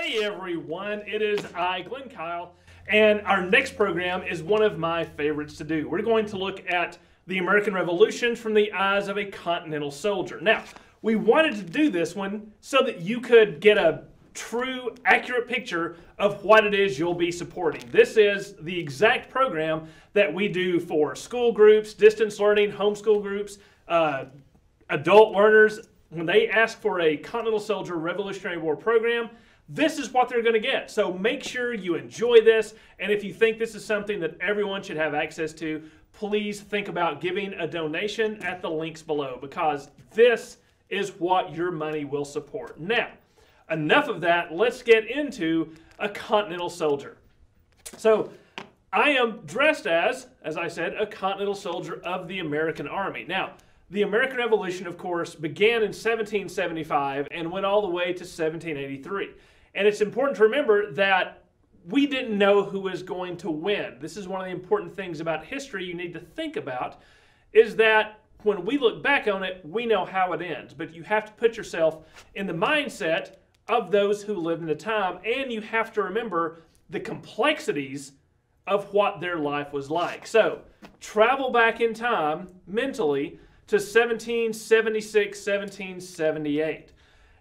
Hey everyone, it is I, Glen Kyle, and our next program is one of my favorites to do. We're going to look at the American Revolution from the eyes of a continental soldier. Now, we wanted to do this one so that you could get a true, accurate picture of what it is you'll be supporting. This is the exact program that we do for school groups, distance learning, homeschool groups, uh, adult learners. When they ask for a Continental Soldier Revolutionary War program, this is what they're going to get. So make sure you enjoy this. And if you think this is something that everyone should have access to, please think about giving a donation at the links below because this is what your money will support. Now, enough of that. Let's get into a Continental Soldier. So, I am dressed as, as I said, a Continental Soldier of the American Army. Now, the American Revolution, of course, began in 1775 and went all the way to 1783. And it's important to remember that we didn't know who was going to win. This is one of the important things about history you need to think about is that when we look back on it, we know how it ends. But you have to put yourself in the mindset of those who lived in the time, and you have to remember the complexities of what their life was like. So, travel back in time mentally to 1776, 1778.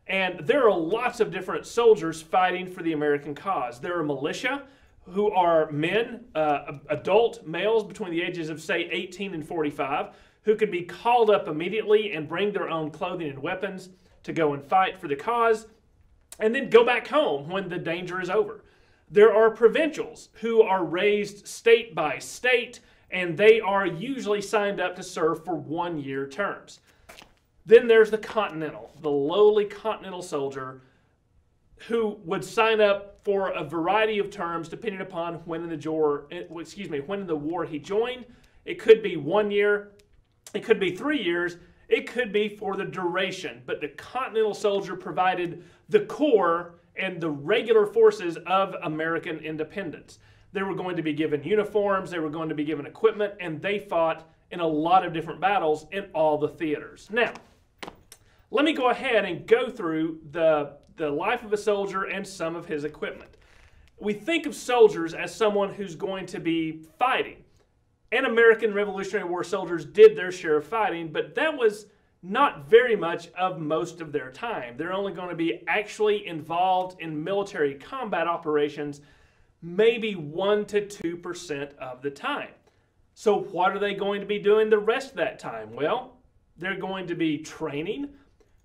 And there are lots of different soldiers fighting for the American cause. There are militia who are men, uh, adult males between the ages of, say, 18 and 45, who could be called up immediately and bring their own clothing and weapons to go and fight for the cause, and then go back home when the danger is over. There are provincials who are raised state by state, and they are usually signed up to serve for one year terms. Then there's the Continental, the lowly Continental soldier who would sign up for a variety of terms depending upon when in the war, eh, excuse me, when in the war he joined. It could be one year, it could be three years, it could be for the duration. But the Continental soldier provided the core and the regular forces of American independence. They were going to be given uniforms, they were going to be given equipment, and they fought in a lot of different battles in all the theaters. Now, let me go ahead and go through the, the life of a soldier and some of his equipment. We think of soldiers as someone who's going to be fighting. And American Revolutionary War soldiers did their share of fighting, but that was not very much of most of their time. They're only going to be actually involved in military combat operations maybe 1 to 2% of the time. So, what are they going to be doing the rest of that time? Well, they're going to be training,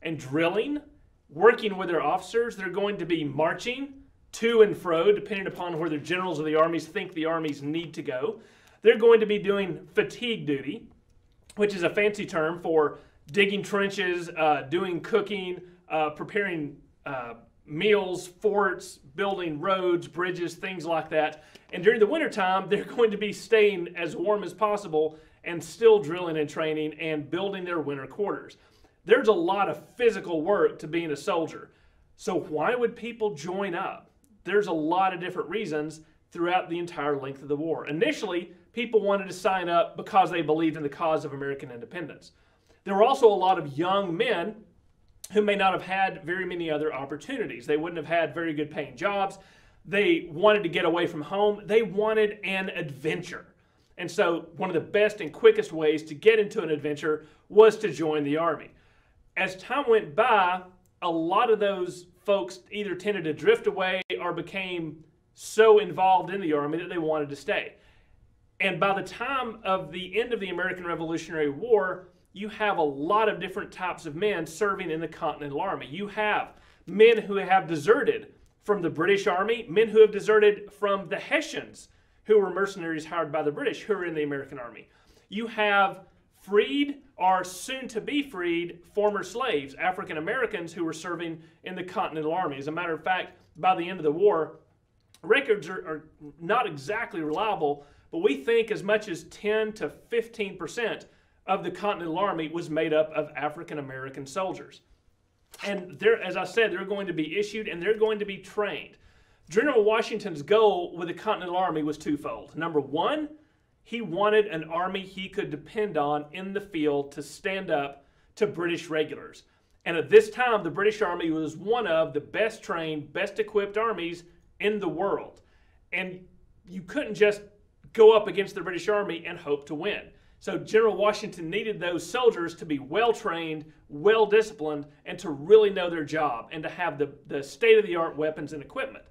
and drilling, working with their officers. They're going to be marching to and fro, depending upon where the generals of the armies think the armies need to go. They're going to be doing fatigue duty, which is a fancy term for digging trenches, uh, doing cooking, uh, preparing uh, meals, forts, building roads, bridges, things like that. And during the wintertime, they're going to be staying as warm as possible and still drilling and training and building their winter quarters. There's a lot of physical work to being a soldier. So why would people join up? There's a lot of different reasons throughout the entire length of the war. Initially, people wanted to sign up because they believed in the cause of American independence. There were also a lot of young men who may not have had very many other opportunities. They wouldn't have had very good paying jobs. They wanted to get away from home. They wanted an adventure. And so, one of the best and quickest ways to get into an adventure was to join the Army as time went by, a lot of those folks either tended to drift away or became so involved in the Army that they wanted to stay. And by the time of the end of the American Revolutionary War, you have a lot of different types of men serving in the Continental Army. You have men who have deserted from the British Army, men who have deserted from the Hessians, who were mercenaries hired by the British, who are in the American Army. You have freed or soon to be freed former slaves, African Americans who were serving in the Continental Army. As a matter of fact, by the end of the war, records are, are not exactly reliable, but we think as much as 10 to 15 percent of the Continental Army was made up of African American soldiers. And they're, as I said, they're going to be issued and they're going to be trained. General Washington's goal with the Continental Army was twofold. Number one, he wanted an army he could depend on in the field to stand up to British regulars. And at this time, the British Army was one of the best trained, best equipped armies in the world. And you couldn't just go up against the British Army and hope to win. So General Washington needed those soldiers to be well trained, well disciplined, and to really know their job and to have the, the state of the art weapons and equipment.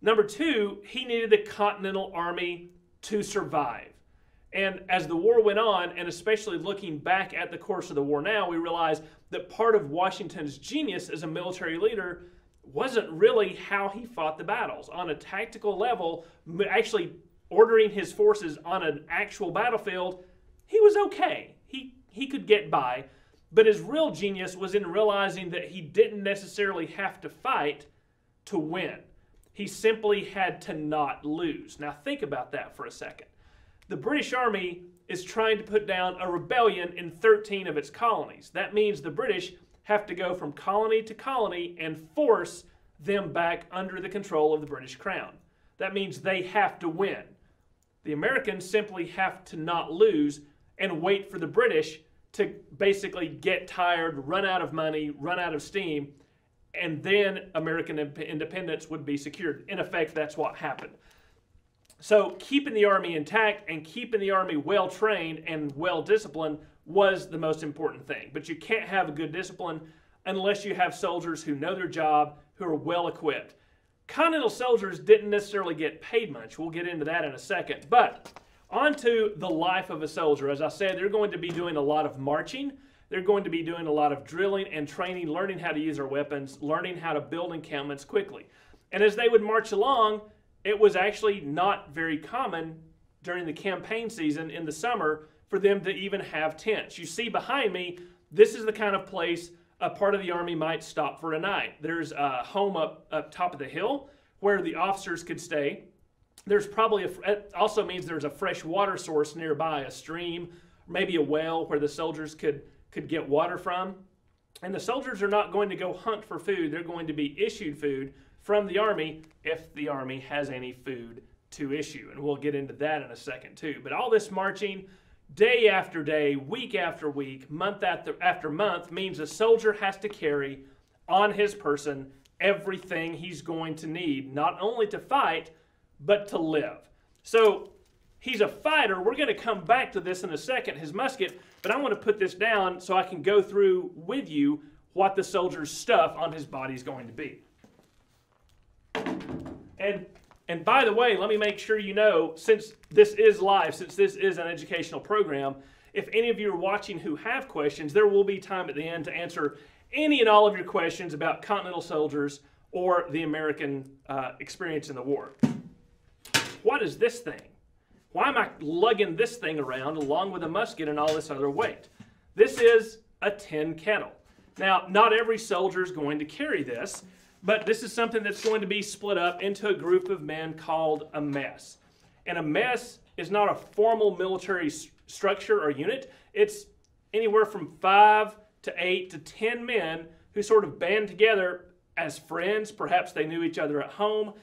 Number two, he needed the Continental Army to survive. And as the war went on, and especially looking back at the course of the war now, we realize that part of Washington's genius as a military leader wasn't really how he fought the battles. On a tactical level, actually ordering his forces on an actual battlefield, he was okay. He, he could get by. But his real genius was in realizing that he didn't necessarily have to fight to win. He simply had to not lose. Now, think about that for a second. The British Army is trying to put down a rebellion in 13 of its colonies. That means the British have to go from colony to colony and force them back under the control of the British Crown. That means they have to win. The Americans simply have to not lose and wait for the British to basically get tired, run out of money, run out of steam, and then American independence would be secured. In effect, that's what happened. So, keeping the Army intact and keeping the Army well trained and well disciplined was the most important thing. But you can't have a good discipline unless you have soldiers who know their job, who are well equipped. Continental soldiers didn't necessarily get paid much. We'll get into that in a second. But on to the life of a soldier. As I said, they're going to be doing a lot of marching. They're going to be doing a lot of drilling and training, learning how to use their weapons, learning how to build encampments quickly. And as they would march along, it was actually not very common during the campaign season in the summer for them to even have tents. You see behind me, this is the kind of place a part of the army might stop for a night. There's a home up, up top of the hill where the officers could stay. There's probably a, also means there's a fresh water source nearby, a stream, maybe a well where the soldiers could, could get water from. And the soldiers are not going to go hunt for food. They're going to be issued food from the army if the army has any food to issue. And we'll get into that in a second too. But all this marching, day after day, week after week, month after, after month means a soldier has to carry on his person everything he's going to need, not only to fight, but to live. So he's a fighter. We're going to come back to this in a second, his musket, but I want to put this down so I can go through with you what the soldier's stuff on his body is going to be. And and by the way, let me make sure you know, since this is live, since this is an educational program, if any of you are watching who have questions, there will be time at the end to answer any and all of your questions about Continental soldiers or the American uh, experience in the war. What is this thing? Why am I lugging this thing around along with a musket and all this other weight? This is a tin kettle. Now, not every soldier is going to carry this, but this is something that's going to be split up into a group of men called a mess. And a mess is not a formal military structure or unit. It's anywhere from five to eight to ten men who sort of band together as friends. Perhaps they knew each other at home.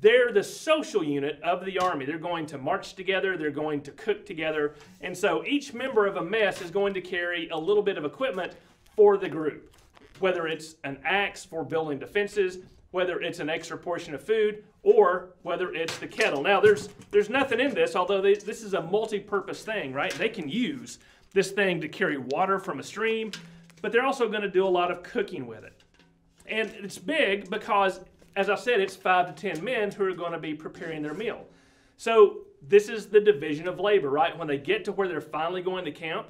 They're the social unit of the army. They're going to march together, they're going to cook together. And so each member of a mess is going to carry a little bit of equipment for the group whether it's an axe for building defenses, whether it's an extra portion of food, or whether it's the kettle. Now, there's there's nothing in this, although they, this is a multi-purpose thing, right? They can use this thing to carry water from a stream, but they're also going to do a lot of cooking with it. And it's big because, as I said, it's five to ten men who are going to be preparing their meal. So this is the division of labor, right? When they get to where they're finally going to camp,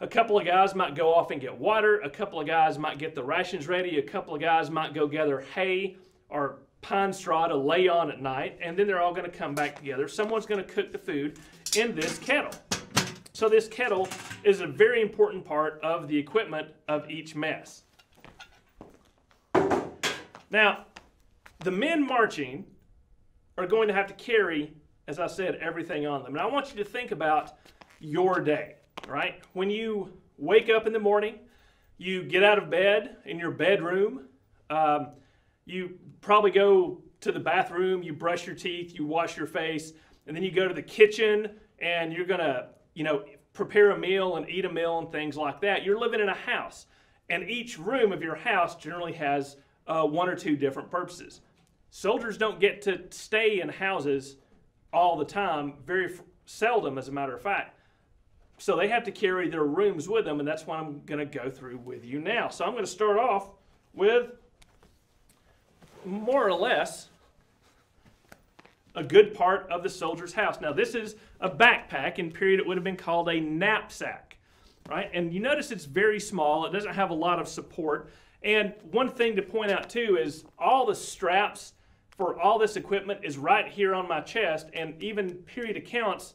a couple of guys might go off and get water. A couple of guys might get the rations ready. A couple of guys might go gather hay or pine straw to lay on at night. And then they're all going to come back together. Someone's going to cook the food in this kettle. So this kettle is a very important part of the equipment of each mess. Now, the men marching are going to have to carry, as I said, everything on them. And I want you to think about your day right? When you wake up in the morning, you get out of bed in your bedroom, um, you probably go to the bathroom, you brush your teeth, you wash your face, and then you go to the kitchen and you're gonna, you know, prepare a meal and eat a meal and things like that. You're living in a house. And each room of your house generally has uh, one or two different purposes. Soldiers don't get to stay in houses all the time, very f- seldom, as a matter of fact. So they have to carry their rooms with them, and that's what I'm going to go through with you now. So I'm going to start off with more or less a good part of the soldier's house. Now, this is a backpack. In period, it would have been called a knapsack, right? And you notice it's very small. It doesn't have a lot of support. And one thing to point out too is all the straps for all this equipment is right here on my chest. And even period accounts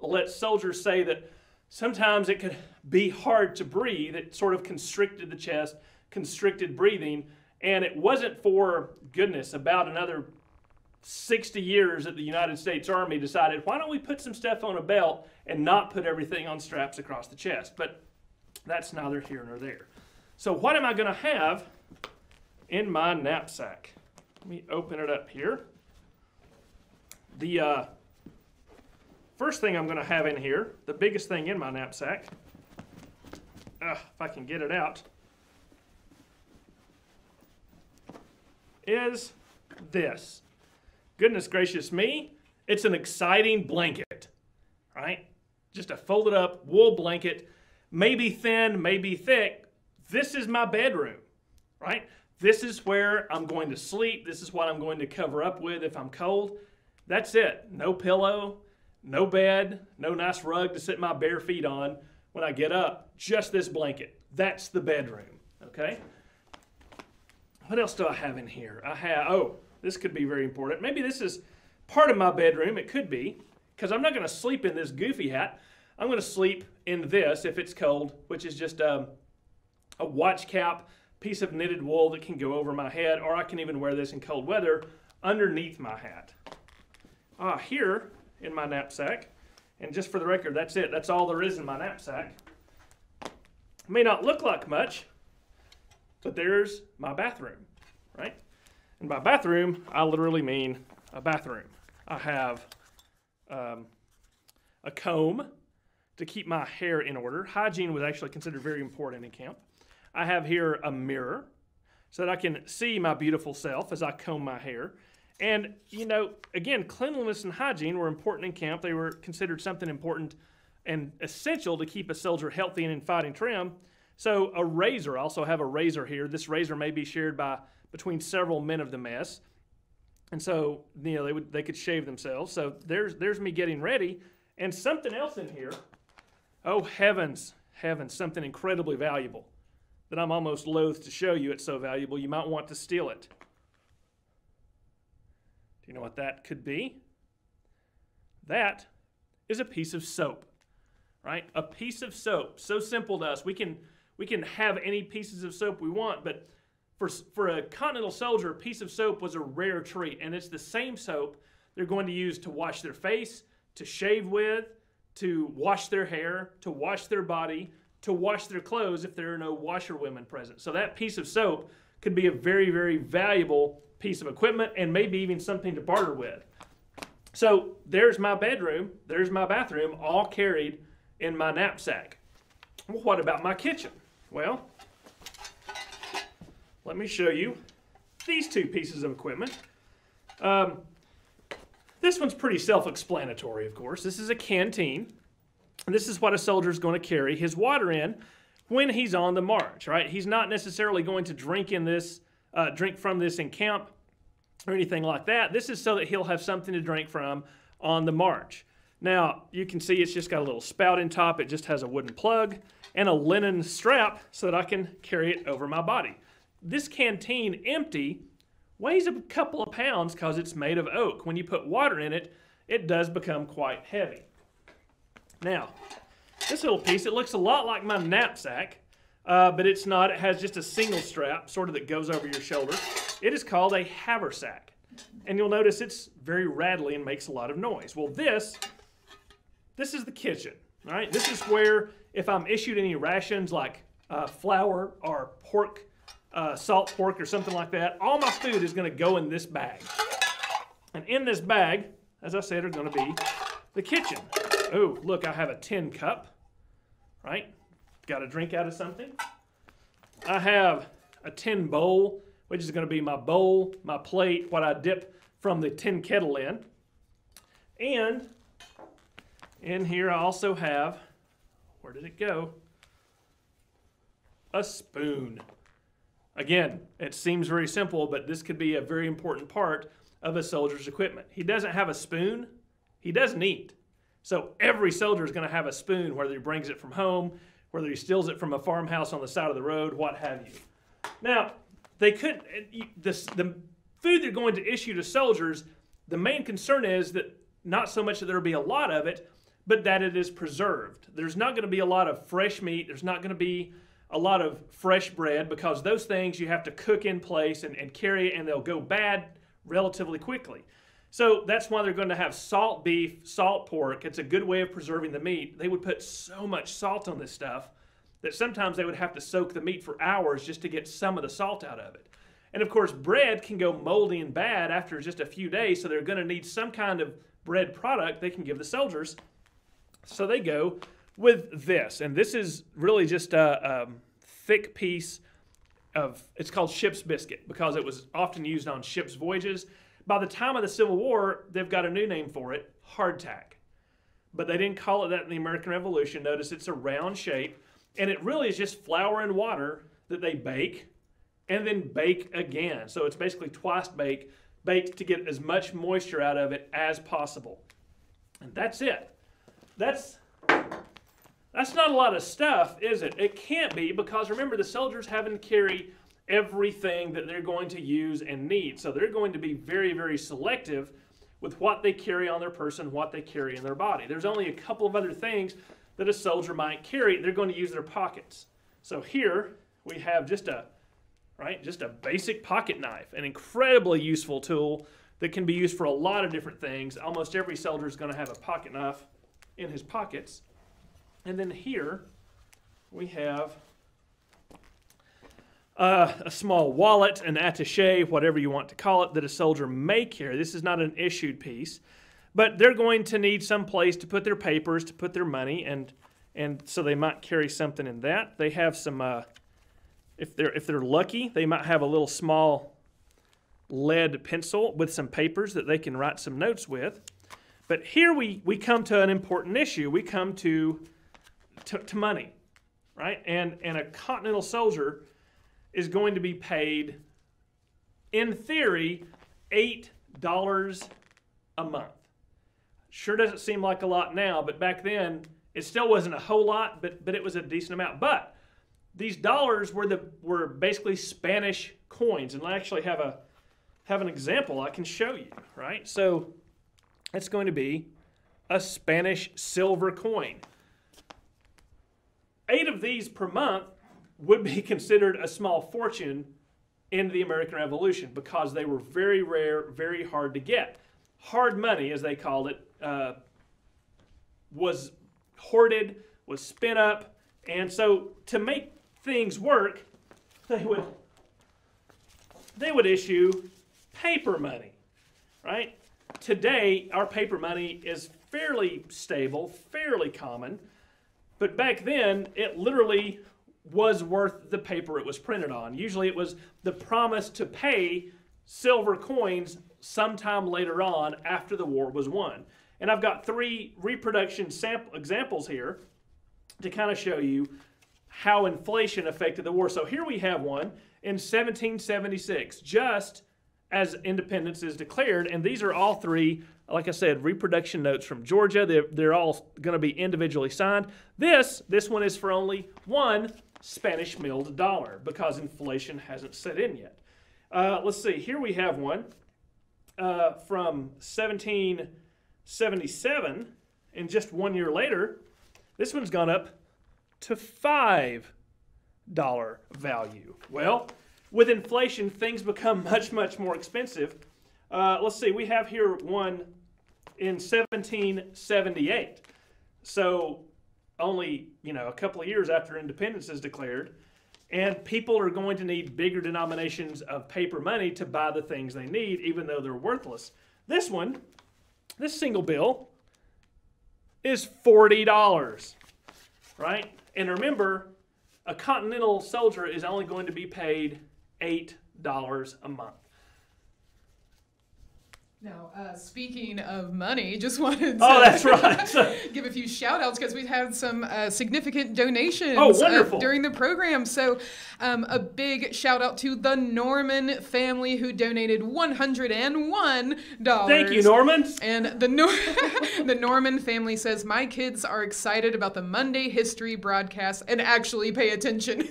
let soldiers say that sometimes it could be hard to breathe. It sort of constricted the chest, constricted breathing. And it wasn't for goodness about another 60 years that the United States Army decided, why don't we put some stuff on a belt and not put everything on straps across the chest? But that's neither here nor there. So, what am I going to have in my knapsack? Let me open it up here. The uh, first thing I'm going to have in here, the biggest thing in my knapsack, uh, if I can get it out, is this. Goodness gracious me, it's an exciting blanket, right? Just a folded up wool blanket, maybe thin, maybe thick. This is my bedroom, right? This is where I'm going to sleep. This is what I'm going to cover up with if I'm cold. That's it. No pillow, no bed, no nice rug to sit my bare feet on when I get up. Just this blanket. That's the bedroom, okay? What else do I have in here? I have, oh, this could be very important. Maybe this is part of my bedroom. It could be, because I'm not going to sleep in this goofy hat. I'm going to sleep in this if it's cold, which is just um, a watch cap, piece of knitted wool that can go over my head, or I can even wear this in cold weather underneath my hat. Ah, here in my knapsack, and just for the record, that's it. That's all there is in my knapsack. May not look like much, but there's my bathroom, right? And by bathroom, I literally mean a bathroom. I have um, a comb to keep my hair in order. Hygiene was actually considered very important in camp. I have here a mirror so that I can see my beautiful self as I comb my hair. And, you know, again, cleanliness and hygiene were important in camp. They were considered something important and essential to keep a soldier healthy and in fighting trim. So, a razor, I also have a razor here. This razor may be shared by between several men of the mess. And so, you know, they would they could shave themselves. So there's there's me getting ready. And something else in here. Oh heavens, heavens, something incredibly valuable that I'm almost loath to show you. It's so valuable you might want to steal it. Do you know what that could be? That is a piece of soap. Right? A piece of soap. So simple to us. We can we can have any pieces of soap we want, but for, for a continental soldier, a piece of soap was a rare treat, and it's the same soap they're going to use to wash their face, to shave with, to wash their hair, to wash their body, to wash their clothes if there are no washerwomen present. So that piece of soap could be a very, very valuable piece of equipment and maybe even something to barter with. So there's my bedroom, there's my bathroom, all carried in my knapsack. Well, what about my kitchen? Well, let me show you these two pieces of equipment. Um, this one's pretty self-explanatory, of course. This is a canteen. This is what a soldier is going to carry his water in when he's on the march, right? He's not necessarily going to drink in this, uh, drink from this in camp or anything like that. This is so that he'll have something to drink from on the march. Now, you can see it's just got a little spout in top. It just has a wooden plug and a linen strap so that I can carry it over my body. This canteen empty weighs a couple of pounds because it's made of oak. When you put water in it, it does become quite heavy. Now, this little piece, it looks a lot like my knapsack, uh, but it's not. It has just a single strap, sort of that goes over your shoulder. It is called a haversack. And you'll notice it's very rattly and makes a lot of noise. Well, this, this is the kitchen, right? This is where if I'm issued any rations like uh, flour or pork uh, salt pork or something like that, all my food is going to go in this bag. And in this bag, as I said, are going to be the kitchen. Oh, look, I have a tin cup, right? Got a drink out of something. I have a tin bowl, which is going to be my bowl, my plate, what I dip from the tin kettle in. And in here I also have, where did it go? A spoon. Again, it seems very simple, but this could be a very important part of a soldier's equipment. He doesn't have a spoon, he doesn't eat. So every soldier is going to have a spoon, whether he brings it from home, whether he steals it from a farmhouse on the side of the road, what have you. Now, they could the, the food they're going to issue to soldiers. The main concern is that not so much that there'll be a lot of it, but that it is preserved. There's not going to be a lot of fresh meat. There's not going to be a lot of fresh bread because those things you have to cook in place and, and carry and they'll go bad relatively quickly. So that's why they're going to have salt beef, salt pork. It's a good way of preserving the meat. They would put so much salt on this stuff that sometimes they would have to soak the meat for hours just to get some of the salt out of it. And of course, bread can go moldy and bad after just a few days, so they're going to need some kind of bread product they can give the soldiers. So they go with this, and this is really just a, a thick piece of, it's called ship's biscuit because it was often used on ship's voyages. By the time of the Civil War, they've got a new name for it, hardtack. But they didn't call it that in the American Revolution. Notice it's a round shape, and it really is just flour and water that they bake and then bake again. So it's basically twice bake, baked to get as much moisture out of it as possible. And that's it. That's that's not a lot of stuff, is it? It can't be because remember the soldiers having to carry everything that they're going to use and need. So they're going to be very, very selective with what they carry on their person, what they carry in their body. There's only a couple of other things that a soldier might carry. They're going to use their pockets. So here we have just a right, just a basic pocket knife, an incredibly useful tool that can be used for a lot of different things. Almost every soldier is going to have a pocket knife in his pockets. And then here we have uh, a small wallet, an attache, whatever you want to call it, that a soldier may carry. This is not an issued piece, but they're going to need some place to put their papers, to put their money, and and so they might carry something in that. They have some, uh, if they're if they're lucky, they might have a little small lead pencil with some papers that they can write some notes with. But here we we come to an important issue. We come to to, to money, right? And and a continental soldier is going to be paid, in theory, $8 a month. Sure doesn't seem like a lot now, but back then it still wasn't a whole lot, but, but it was a decent amount. But these dollars were, the, were basically Spanish coins. And I actually have, a, have an example I can show you, right? So it's going to be a Spanish silver coin. Eight of these per month would be considered a small fortune in the American Revolution because they were very rare, very hard to get. Hard money, as they called it, uh, was hoarded, was spent up, and so to make things work, they would they would issue paper money, right? Today, our paper money is fairly stable, fairly common, but back then, it literally was worth the paper it was printed on. Usually it was the promise to pay silver coins sometime later on after the war was won. And I've got three reproduction sample examples here to kind of show you how inflation affected the war. So here we have one in 1776, just as independence is declared. And these are all three, like I said, reproduction notes from Georgia. They're, they're all going to be individually signed. This, this one is for only one Spanish milled dollar because inflation hasn't set in yet. Uh, let's see, here we have one uh, from 1777, and just one year later, this one's gone up to $5 value. Well, with inflation, things become much, much more expensive. Uh, let's see, we have here one in 1778. So only you know a couple of years after independence is declared and people are going to need bigger denominations of paper money to buy the things they need even though they're worthless this one this single bill is $40 right and remember a Continental soldier is only going to be paid $8 a month. Now, uh, speaking of money, just wanted to Oh, that's right. Give a few shout outs because we've had some uh, significant donations Oh, uh, wonderful. during the program. So, um, a big shout out to the Norman family who donated $101. Thank you, Norman. And the Nor- the Norman family says my kids are excited about the Monday history broadcast and actually pay attention.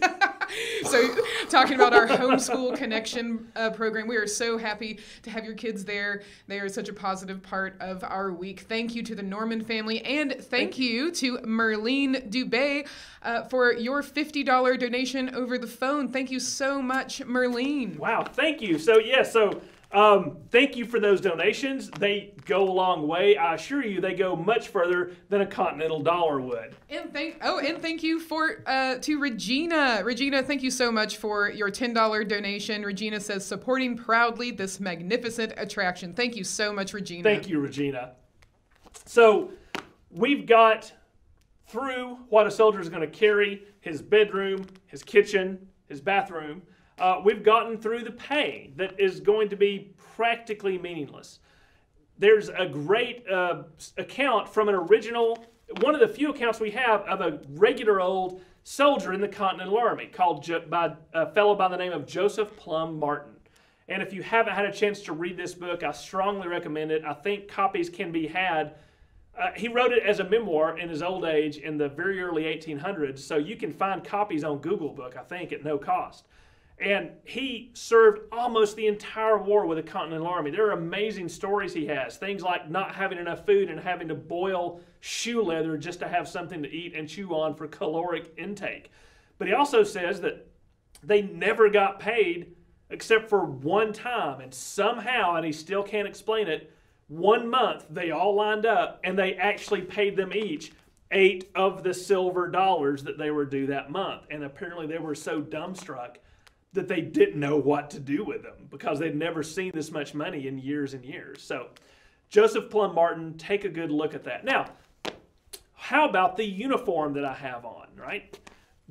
So, talking about our homeschool connection uh, program, we are so happy to have your kids there. They are such a positive part of our week. Thank you to the Norman family, and thank, you. to Merlene Dubay uh, for your fifty dollar donation over the phone. Thank you so much, Merlene. Wow, thank you. So, yeah, so um, thank you for those donations. They go a long way. I assure you, they go much further than a continental dollar would. And thank oh, and thank you for uh, to Regina. Regina, thank you so much for your ten dollar donation. Regina says supporting proudly this magnificent attraction. Thank you so much, Regina. Thank you, Regina. So, we've got through what a soldier is going to carry his bedroom, his kitchen, his bathroom. Uh, we've gotten through the pay that is going to be practically meaningless. There's a great uh, account from an original, one of the few accounts we have of a regular old soldier in the Continental Army called jo- by a fellow by the name of Joseph Plum Martin. And if you haven't had a chance to read this book, I strongly recommend it. I think copies can be had. Uh, he wrote it as a memoir in his old age in the very early 1800s, so you can find copies on Google Book, I think, at no cost. And he served almost the entire war with the Continental Army. There are amazing stories he has. Things like not having enough food and having to boil shoe leather just to have something to eat and chew on for caloric intake. But he also says that they never got paid except for one time. And somehow, and he still can't explain it, one month they all lined up and they actually paid them each eight of the silver dollars that they were due that month. And apparently they were so dumbstruck that they didn't know what to do with them because they'd never seen this much money in years and years. So, Joseph Plum Martin, take a good look at that. Now, how about the uniform that I have on, right?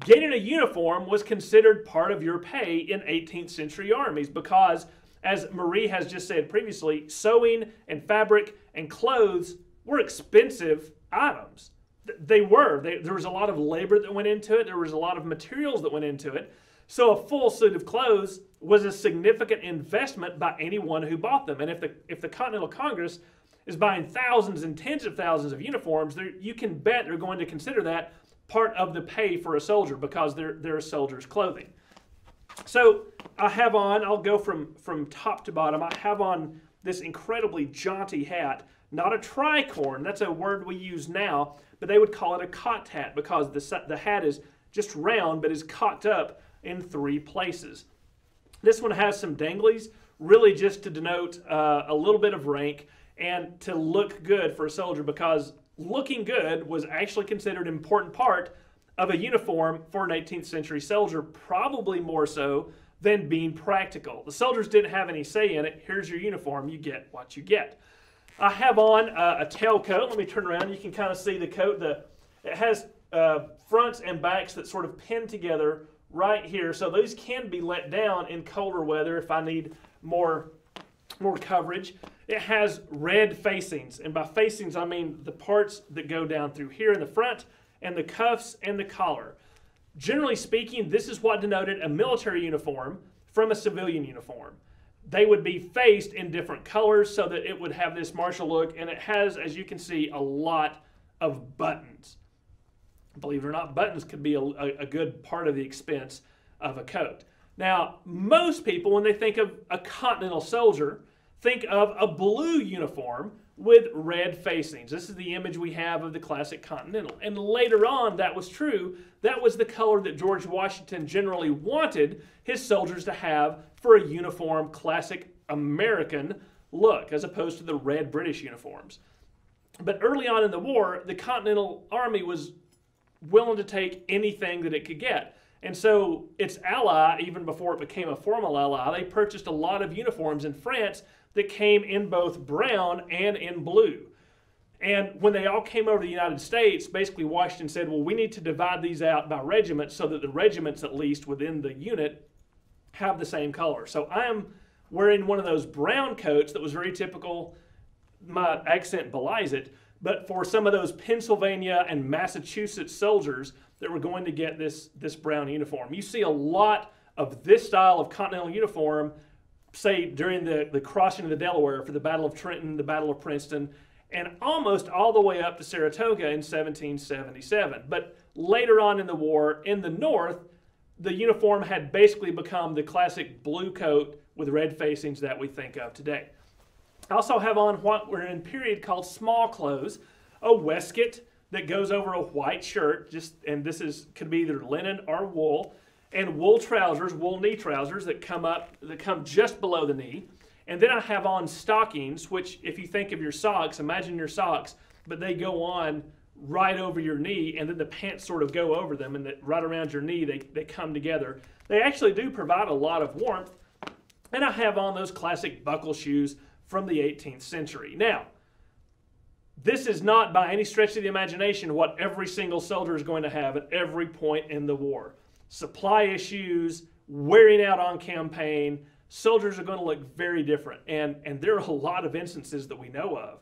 Getting a uniform was considered part of your pay in 18th century armies because, as Marie has just said previously, sewing and fabric and clothes were expensive items. They were. They, there was a lot of labor that went into it, there was a lot of materials that went into it. So, a full suit of clothes was a significant investment by anyone who bought them. And if the, if the Continental Congress is buying thousands and tens of thousands of uniforms, you can bet they're going to consider that part of the pay for a soldier because they're, they're a soldier's clothing. So I have on, I'll go from, from top to bottom, I have on this incredibly jaunty hat, not a tricorn, that's a word we use now, but they would call it a cocked hat because the, the hat is just round but is cocked up in three places. This one has some danglies, really just to denote uh, a little bit of rank and to look good for a soldier because looking good was actually considered an important part of a uniform for an 18th century soldier, probably more so than being practical. The soldiers didn't have any say in it. Here's your uniform, you get what you get. I have on uh, a tailcoat. Let me turn around. You can kind of see the coat. The it has uh, fronts and backs that sort of pin together right here. So those can be let down in colder weather if I need more more coverage. It has red facings, and by facings I mean the parts that go down through here in the front and the cuffs and the collar. Generally speaking, this is what denoted a military uniform from a civilian uniform. They would be faced in different colors so that it would have this martial look, and it has, as you can see, a lot of buttons. Believe it or not, buttons could be a, a, good part of the expense of a coat. Now, most people, when they think of a continental soldier, think of a blue uniform with red facings. This is the image we have of the classic Continental. And later on, that was true. That was the color that George Washington generally wanted his soldiers to have for a uniform, classic American look, as opposed to the red British uniforms. But early on in the war, the Continental Army was willing to take anything that it could get. And so its ally, even before it became a formal ally, they purchased a lot of uniforms in France that came in both brown and in blue. And when they all came over to the United States, basically Washington said, well, we need to divide these out by regiments so that the regiments, at least within the unit, have the same color. So I am wearing one of those brown coats that was very typical. My accent belies it, but for some of those Pennsylvania and Massachusetts soldiers that were going to get this, this brown uniform. You see a lot of this style of continental uniform, say during the, the crossing of the Delaware for the Battle of Trenton, the Battle of Princeton, and almost all the way up to Saratoga in 1777. But later on in the war, in the North, the uniform had basically become the classic blue coat with red facings that we think of today. I also have on what we're in period called small clothes, a waistcoat that goes over a white shirt, just and this is could be either linen or wool, and wool trousers, wool knee trousers that come up that come just below the knee. And then I have on stockings, which if you think of your socks, imagine your socks, but they go on right over your knee, and then the pants sort of go over them, and the, right around your knee they, they come together. They actually do provide a lot of warmth. And I have on those classic buckle shoes from the 18th century. Now, this is not by any stretch of the imagination what every single soldier is going to have at every point in the war. Supply issues, wearing out on campaign, soldiers are going to look very different. And, and there are a lot of instances that we know of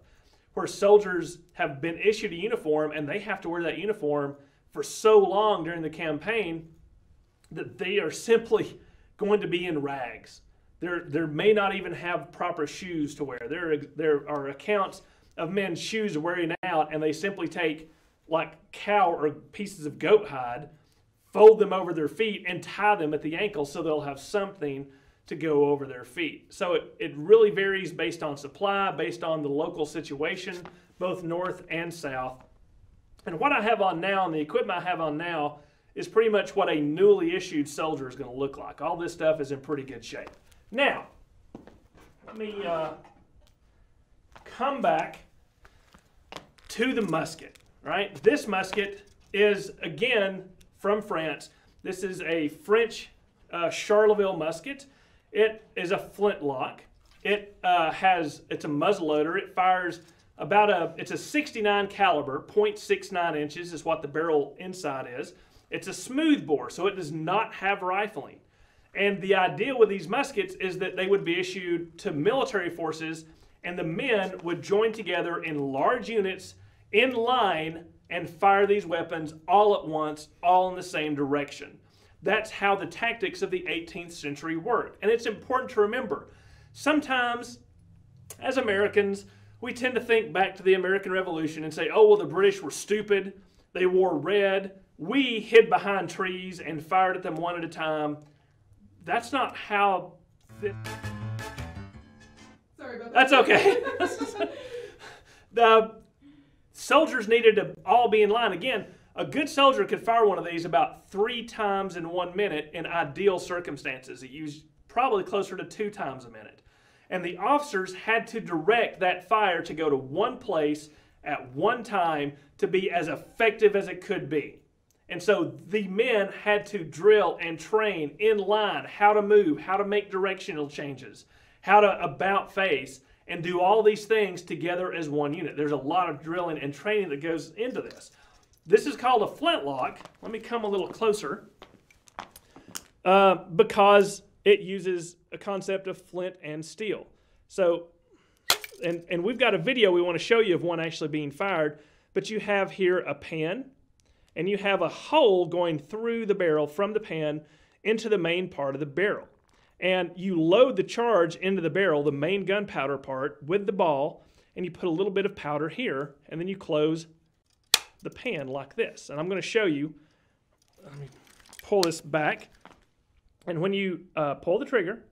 where soldiers have been issued a uniform and they have to wear that uniform for so long during the campaign that they are simply going to be in rags. There, there may not even have proper shoes to wear. There, there are accounts of men's shoes wearing out, and they simply take like cow or pieces of goat hide, fold them over their feet, and tie them at the ankle so they'll have something to go over their feet. So it, it really varies based on supply, based on the local situation, both north and south. And what I have on now, and the equipment I have on now, is pretty much what a newly issued soldier is going to look like. All this stuff is in pretty good shape. Now, let me uh, come back to the musket, right? This musket is, again, from France. This is a French uh, Charleville musket. It is a flintlock. It uh, has, it's a muzzleloader. It fires about a, it's a 69 caliber, 0.69 inches is what the barrel inside is. It's a smooth bore, so it does not have rifling. And the idea with these muskets is that they would be issued to military forces, and the men would join together in large units in line and fire these weapons all at once, all in the same direction. That's how the tactics of the 18th century worked. And it's important to remember sometimes, as Americans, we tend to think back to the American Revolution and say, oh, well, the British were stupid. They wore red. We hid behind trees and fired at them one at a time that's not how. Sorry about that. That's okay. the soldiers needed to all be in line. Again, a good soldier could fire one of these about three times in one minute in ideal circumstances. It used probably closer to two times a minute. And the officers had to direct that fire to go to one place at one time to be as effective as it could be. And so the men had to drill and train in line how to move, how to make directional changes, how to about face, and do all these things together as one unit. There's a lot of drilling and training that goes into this. This is called a flintlock. Let me come a little closer uh, because it uses a concept of flint and steel. So, and, and we've got a video we want to show you of one actually being fired, but you have here a pan and you have a hole going through the barrel from the pan into the main part of the barrel. And you load the charge into the barrel, the main gunpowder part, with the ball, and you put a little bit of powder here, and then you close the pan like this. And I'm going to show you. Let me pull this back. And when you uh, pull the trigger,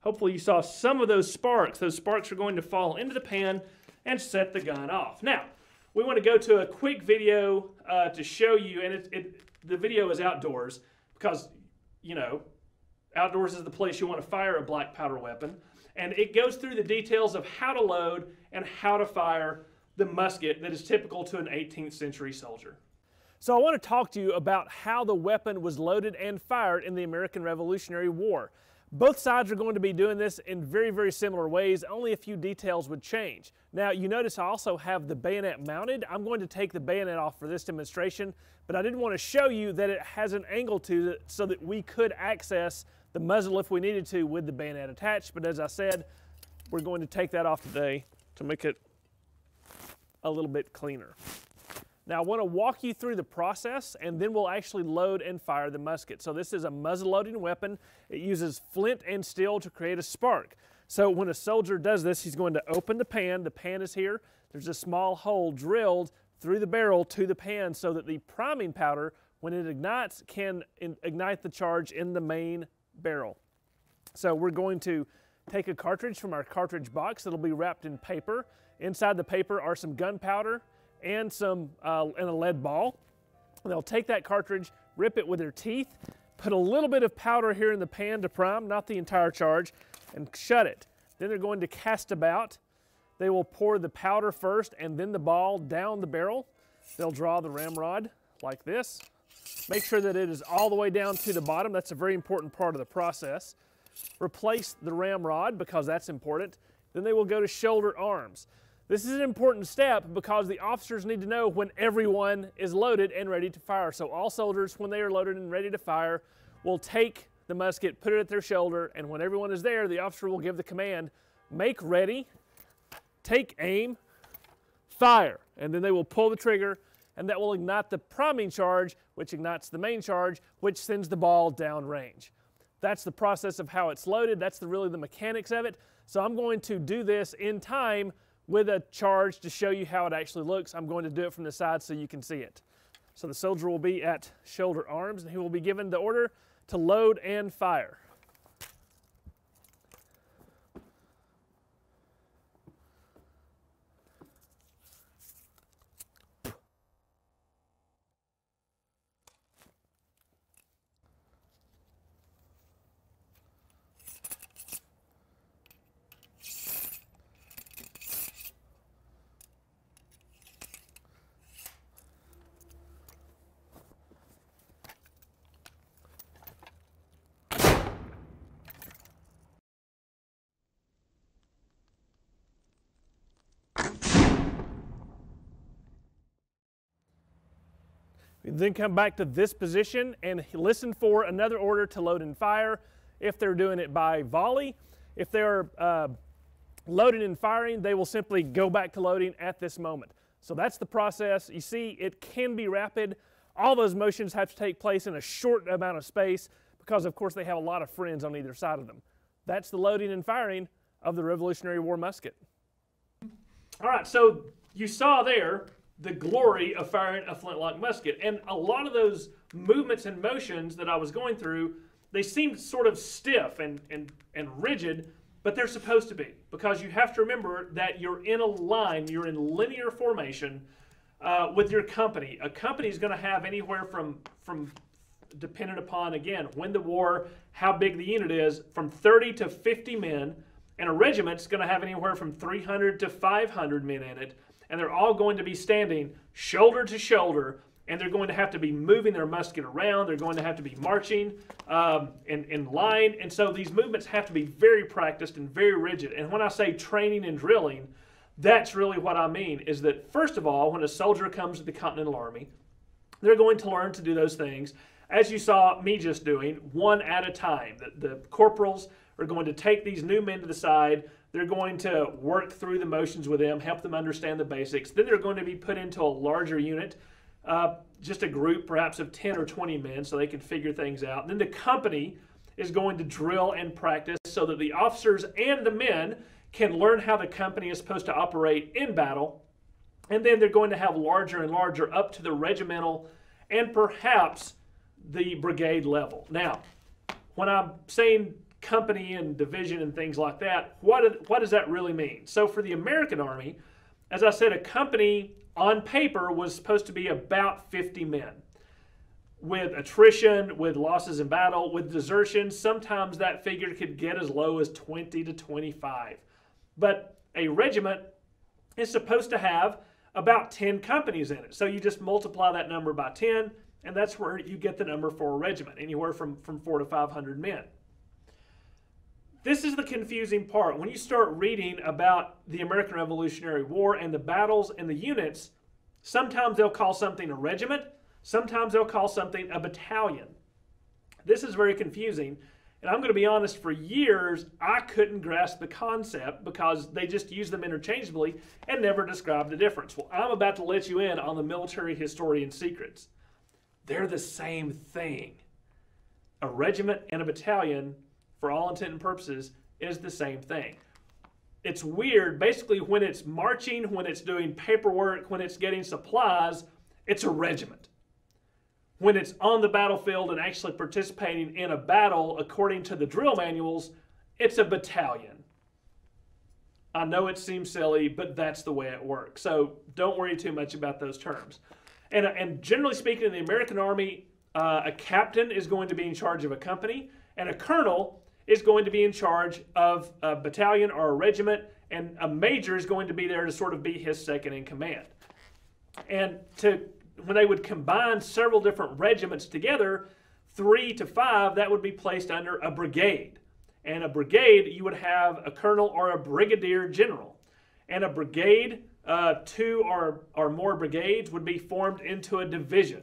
hopefully you saw some of those sparks. Those sparks are going to fall into the pan and set the gun off. Now, we want to go to a quick video uh, to show you, and it, it, the video is outdoors because, you know, outdoors is the place you want to fire a black powder weapon. And it goes through the details of how to load and how to fire the musket that is typical to an 18th century soldier. So I want to talk to you about how the weapon was loaded and fired in the American Revolutionary War. Both sides are going to be doing this in very, very similar ways, only a few details would change. Now you notice I also have the bayonet mounted. I'm going to take the bayonet off for this demonstration, but I didn't want to show you that it has an angle to it so that we could access the muzzle if we needed to with the bayonet attached. But as I said, we're going to take that off today to make it a little bit cleaner. Now I want to walk you through the process and then we'll actually load and fire the musket. So this is a muzzle loading weapon. It uses flint and steel to create a spark. So when a soldier does this, he's going to open the pan. The pan is here. There's a small hole drilled through the barrel to the pan so that the priming powder, when it ignites, can ignite the charge in the main barrel. So we're going to take a cartridge from our cartridge box that'll be wrapped in paper. Inside the paper are some gunpowder, and some uh, and a lead ball. They'll take that cartridge, rip it with their teeth, put a little bit of powder here in the pan to prime, not the entire charge, and shut it. Then they're going to cast about. They will pour the powder first and then the ball down the barrel. They'll draw the ramrod like this. Make sure that it is all the way down to the bottom. That's a very important part of the process. Replace the ramrod because that's important. Then they will go to shoulder arms. This is an important step because the officers need to know when everyone is loaded and ready to fire. So all soldiers, when they are loaded and ready to fire, will take the musket, put it at their shoulder, and when everyone is there, the officer will give the command, make ready, take aim, fire. And then they will pull the trigger, and that will ignite the priming charge, which ignites the main charge, which sends the ball downrange. That's the process of how it's loaded. That's the, really the mechanics of it. So I'm going to do this in time with a charge to show you how it actually looks. I'm going to do it from the side so you can see it. So the soldier will be at shoulder arms and he will be given the order to load and fire. Then come back to this position and listen for another order to load and fire. If they're doing it by volley, if they're uh, loading and firing, they will simply go back to loading at this moment. So that's the process. You see, it can be rapid. All those motions have to take place in a short amount of space because, of course, they have a lot of friends on either side of them. That's the loading and firing of the Revolutionary War musket. All right, so you saw there the glory of firing a flintlock musket. And a lot of those movements and motions that I was going through, they seemed sort of stiff and, and, and rigid, but they're supposed to be because you have to remember that you're in a line, you're in linear formation uh, with your company. A company is going to have anywhere from, from dependent upon, again, when the war, how big the unit is, from 30 to 50 men. And a regiment's going to have anywhere from 300 to 500 men in it and they're all going to be standing shoulder to shoulder and they're going to have to be moving their musket around. They're going to have to be marching um, in, in line. And so these movements have to be very practiced and very rigid. And when I say training and drilling, that's really what I mean is that, first of all, when a soldier comes to the Continental Army, they're going to learn to do those things, as you saw me just doing, one at a time. The, the corporals are going to take these new men to the side, they're going to work through the motions with them, help them understand the basics. Then they're going to be put into a larger unit, uh, just a group perhaps of 10 or 20 men so they can figure things out. And then the company is going to drill and practice so that the officers and the men can learn how the company is supposed to operate in battle. And then they're going to have larger and larger up to the regimental and perhaps the brigade level. Now, when I'm saying company and division and things like that, what, what does that really mean? So for the American Army, as I said, a company on paper was supposed to be about 50 men. With attrition, with losses in battle, with desertion, sometimes that figure could get as low as 20 to 25. But a regiment is supposed to have about 10 companies in it. So you just multiply that number by 10, and that's where you get the number for a regiment, anywhere from, from 4 to 500 men. This is the confusing part. When you start reading about the American Revolutionary War and the battles and the units, sometimes they'll call something a regiment, sometimes they'll call something a battalion. This is very confusing. And I'm going to be honest, for years, I couldn't grasp the concept because they just use them interchangeably and never describe the difference. Well, I'm about to let you in on the military historian secrets. They're the same thing. A regiment and a battalion for all intent and purposes, is the same thing. It's weird. Basically, when it's marching, when it's doing paperwork, when it's getting supplies, it's a regiment. When it's on the battlefield and actually participating in a battle according to the drill manuals, it's a battalion. I know it seems silly, but that's the way it works. So don't worry too much about those terms. And, and generally speaking, in the American Army, uh, a captain is going to be in charge of a company, and a colonel is going to be in charge of a battalion or a regiment, and a major is going to be there to sort of be his second in command. And to when they would combine several different regiments together, three to five, that would be placed under a brigade. And a brigade, you would have a colonel or a brigadier general. And a brigade, uh, two or, or more brigades would be formed into a division.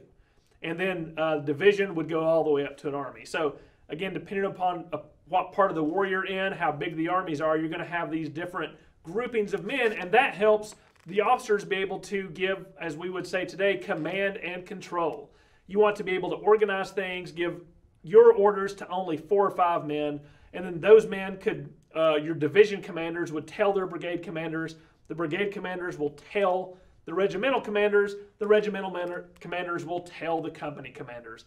And then uh, division would go all the way up to an army. So again, depending upon a what part of the war you're in, how big the armies are, you're going to have these different groupings of men, and that helps the officers be able to give, as we would say today, command and control. You want to be able to organize things, give your orders to only four or five men, and then those men could, uh, your division commanders would tell their brigade commanders, the brigade commanders will tell the regimental commanders, the regimental commanders will tell the company commanders.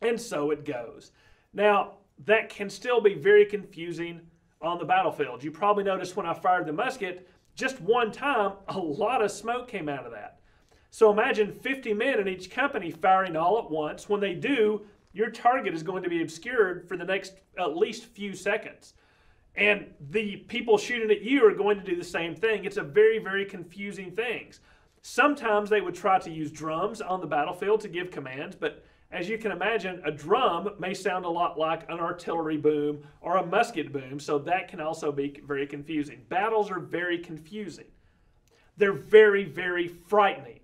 And so it goes. Now, that can still be very confusing on the battlefield. You probably noticed when I fired the musket, just one time, a lot of smoke came out of that. So imagine 50 men in each company firing all at once. When they do, your target is going to be obscured for the next at least few seconds. And the people shooting at you are going to do the same thing. It's a very, very confusing thing. Sometimes they would try to use drums on the battlefield to give commands, but as you can imagine, a drum may sound a lot like an artillery boom or a musket boom, so that can also be very confusing. Battles are very confusing. They're very, very frightening,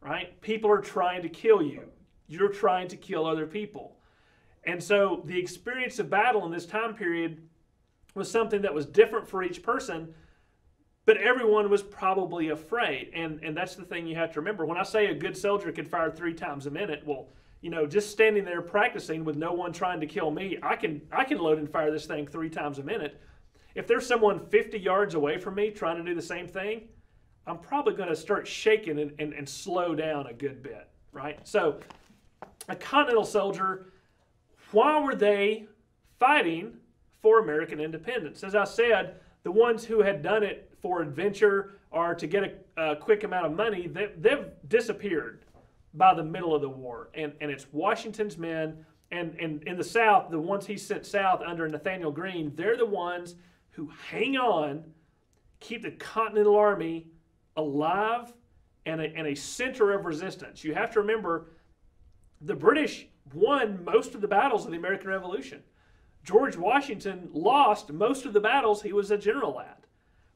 right? People are trying to kill you. You're trying to kill other people. And so the experience of battle in this time period was something that was different for each person, but everyone was probably afraid. And, and that's the thing you have to remember. When I say a good soldier could fire three times a minute, well, you know, just standing there practicing with no one trying to kill me, I can I can load and fire this thing three times a minute. If there's someone 50 yards away from me trying to do the same thing, I'm probably going to start shaking and, and, and slow down a good bit, right? So, a Continental soldier, why were they fighting for American independence? As I said, the ones who had done it for adventure or to get a, a quick amount of money, they, they've disappeared by the middle of the war. And, and it's Washington's men. And, and in the South, the ones he sent south under Nathanael Greene, they're the ones who hang on, keep the Continental Army alive and a, and a center of resistance. You have to remember the British won most of the battles of the American Revolution. George Washington lost most of the battles he was a general at,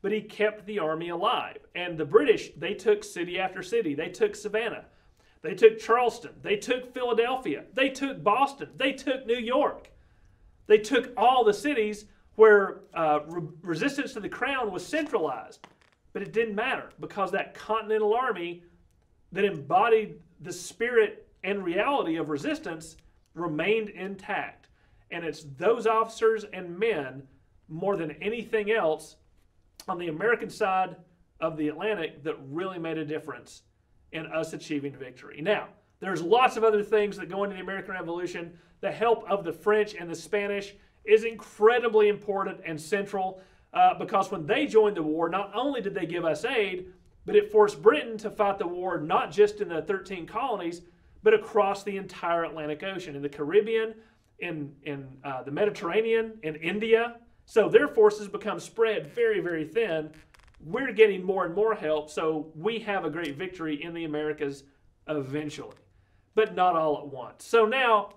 but he kept the army alive. And the British, they took city after city. They took Savannah. They took Charleston. They took Philadelphia. They took Boston. They took New York. They took all the cities where uh, re- resistance to the crown was centralized. But it didn't matter because that Continental Army that embodied the spirit and reality of resistance remained intact. And it's those officers and men, more than anything else, on the American side of the Atlantic that really made a difference in us achieving victory. Now, there's lots of other things that go into the American Revolution. The help of the French and the Spanish is incredibly important and central uh, because when they joined the war, not only did they give us aid, but it forced Britain to fight the war not just in the 13 colonies, but across the entire Atlantic Ocean, in the Caribbean, in, in uh, the Mediterranean, in India. So their forces become spread very, very thin we're getting more and more help, so we have a great victory in the Americas eventually, but not all at once. So now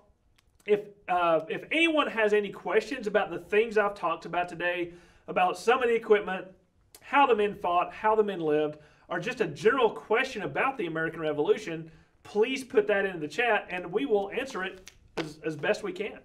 if uh, if anyone has any questions about the things I've talked about today, about some of the equipment, how the men fought, how the men lived, or just a general question about the American Revolution, please put that into the chat and we will answer it as, as best we can.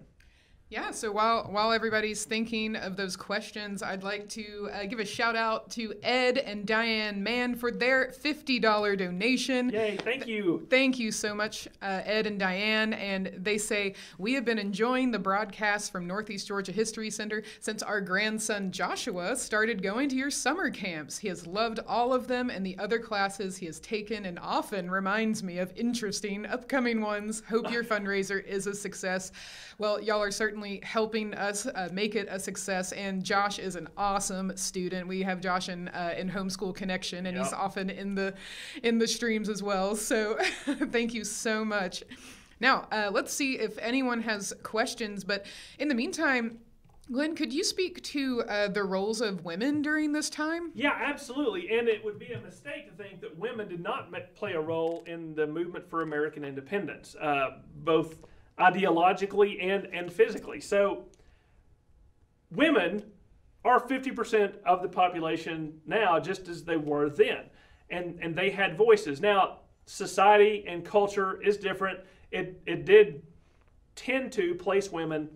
Yeah, so while while everybody's thinking of those questions, I'd like to uh, give a shout out to Ed and Diane Mann for their $50 donation. Yay, thank you. Thank you so much, uh, Ed and Diane. And they say, We have been enjoying the broadcast from Northeast Georgia History Center since our grandson Joshua started going to your summer camps. He has loved all of them and the other classes he has taken and often reminds me of interesting upcoming ones. Hope your fundraiser is a success. Well, y'all are certainly certainly helping us uh, make it a success. And Josh is an awesome student. We have Josh in uh, in Homeschool Connection, and yep. he's often in the in the streams as well. So thank you so much. Now, uh, let's see if anyone has questions. But in the meantime, Glen, could you speak to uh, the roles of women during this time? Yeah, absolutely. And it would be a mistake to think that women did not play a role in the movement for American independence. Uh, both ideologically and, and physically. So, women are 50% of the population now, just as they were then. And, and they had voices. Now, society and culture is different. It, it did tend to place women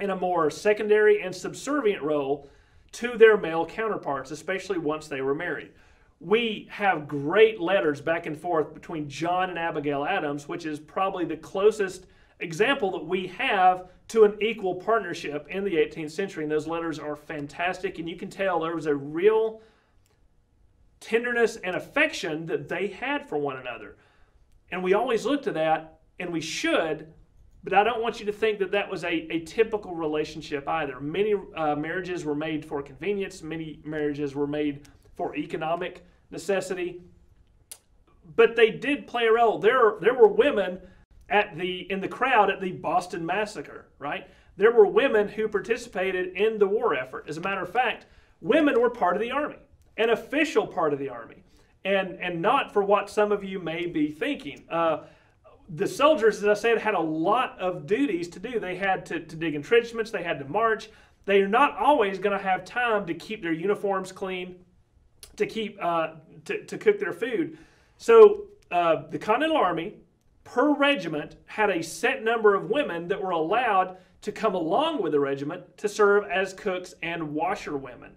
in a more secondary and subservient role to their male counterparts, especially once they were married. We have great letters back and forth between John and Abigail Adams, which is probably the closest example that we have to an equal partnership in the 18th century. And those letters are fantastic. And you can tell there was a real tenderness and affection that they had for one another. And we always look to that, and we should, but I don't want you to think that that was a, a typical relationship either. Many uh, marriages were made for convenience, many marriages were made for economic necessity. But they did play a role. There, there were women at the in the crowd at the Boston Massacre, right? There were women who participated in the war effort. As a matter of fact, women were part of the army, an official part of the army, and and not for what some of you may be thinking. Uh, the soldiers, as I said, had a lot of duties to do. They had to, to dig entrenchments, they had to march. They are not always going to have time to keep their uniforms clean, to keep uh, to, to cook their food. So uh, the Continental Army per regiment had a set number of women that were allowed to come along with the regiment to serve as cooks and washerwomen.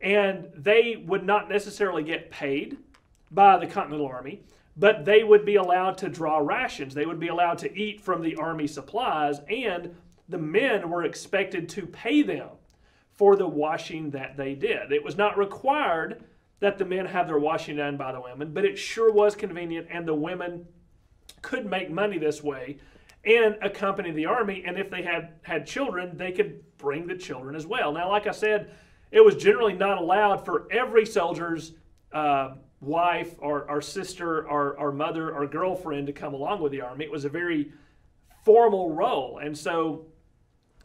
And they would not necessarily get paid by the Continental Army, but they would be allowed to draw rations. They would be allowed to eat from the Army supplies, and the men were expected to pay them for the washing that they did. It was not required that the men have their washing done by the women, but it sure was convenient, and the women could make money this way and accompany the army. And if they had had children, they could bring the children as well. Now, like I said, it was generally not allowed for every soldier's uh, wife or, or sister or, or mother or girlfriend to come along with the army. It was a very formal role. And so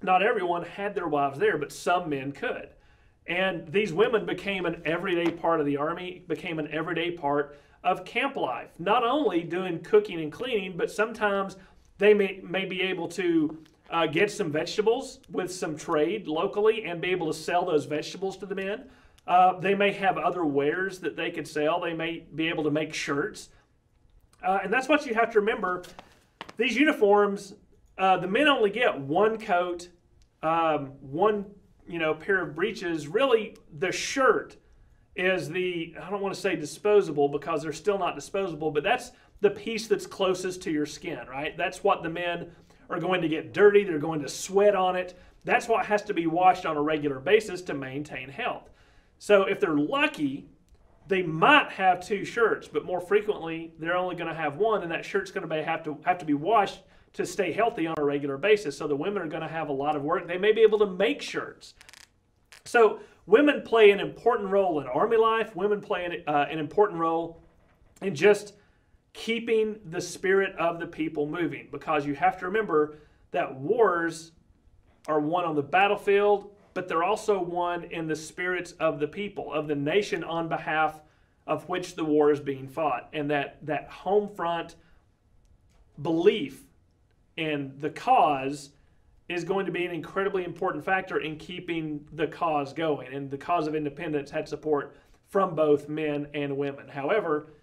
not everyone had their wives there, but some men could. And these women became an everyday part of the army, became an everyday part of camp life. Not only doing cooking and cleaning, but sometimes they may, may be able to uh, get some vegetables with some trade locally and be able to sell those vegetables to the men. Uh, they may have other wares that they could sell. They may be able to make shirts. Uh, and that's what you have to remember. These uniforms, uh, the men only get one coat, um, one you know pair of breeches. Really, the shirt is the, I don't want to say disposable because they're still not disposable, but that's the piece that's closest to your skin, right? That's what the men are going to get dirty, they're going to sweat on it. That's what has to be washed on a regular basis to maintain health. So if they're lucky, they might have two shirts, but more frequently they're only going to have one, and that shirt's going to be, have to have to be washed to stay healthy on a regular basis. So the women are going to have a lot of work. They may be able to make shirts. So women play an important role in army life. Women play an, uh, an important role in just keeping the spirit of the people moving because you have to remember that wars are won on the battlefield, but they're also won in the spirits of the people, of the nation on behalf of which the war is being fought. And that, that home front belief and the cause is going to be an incredibly important factor in keeping the cause going. And the cause of independence had support from both men and women. However,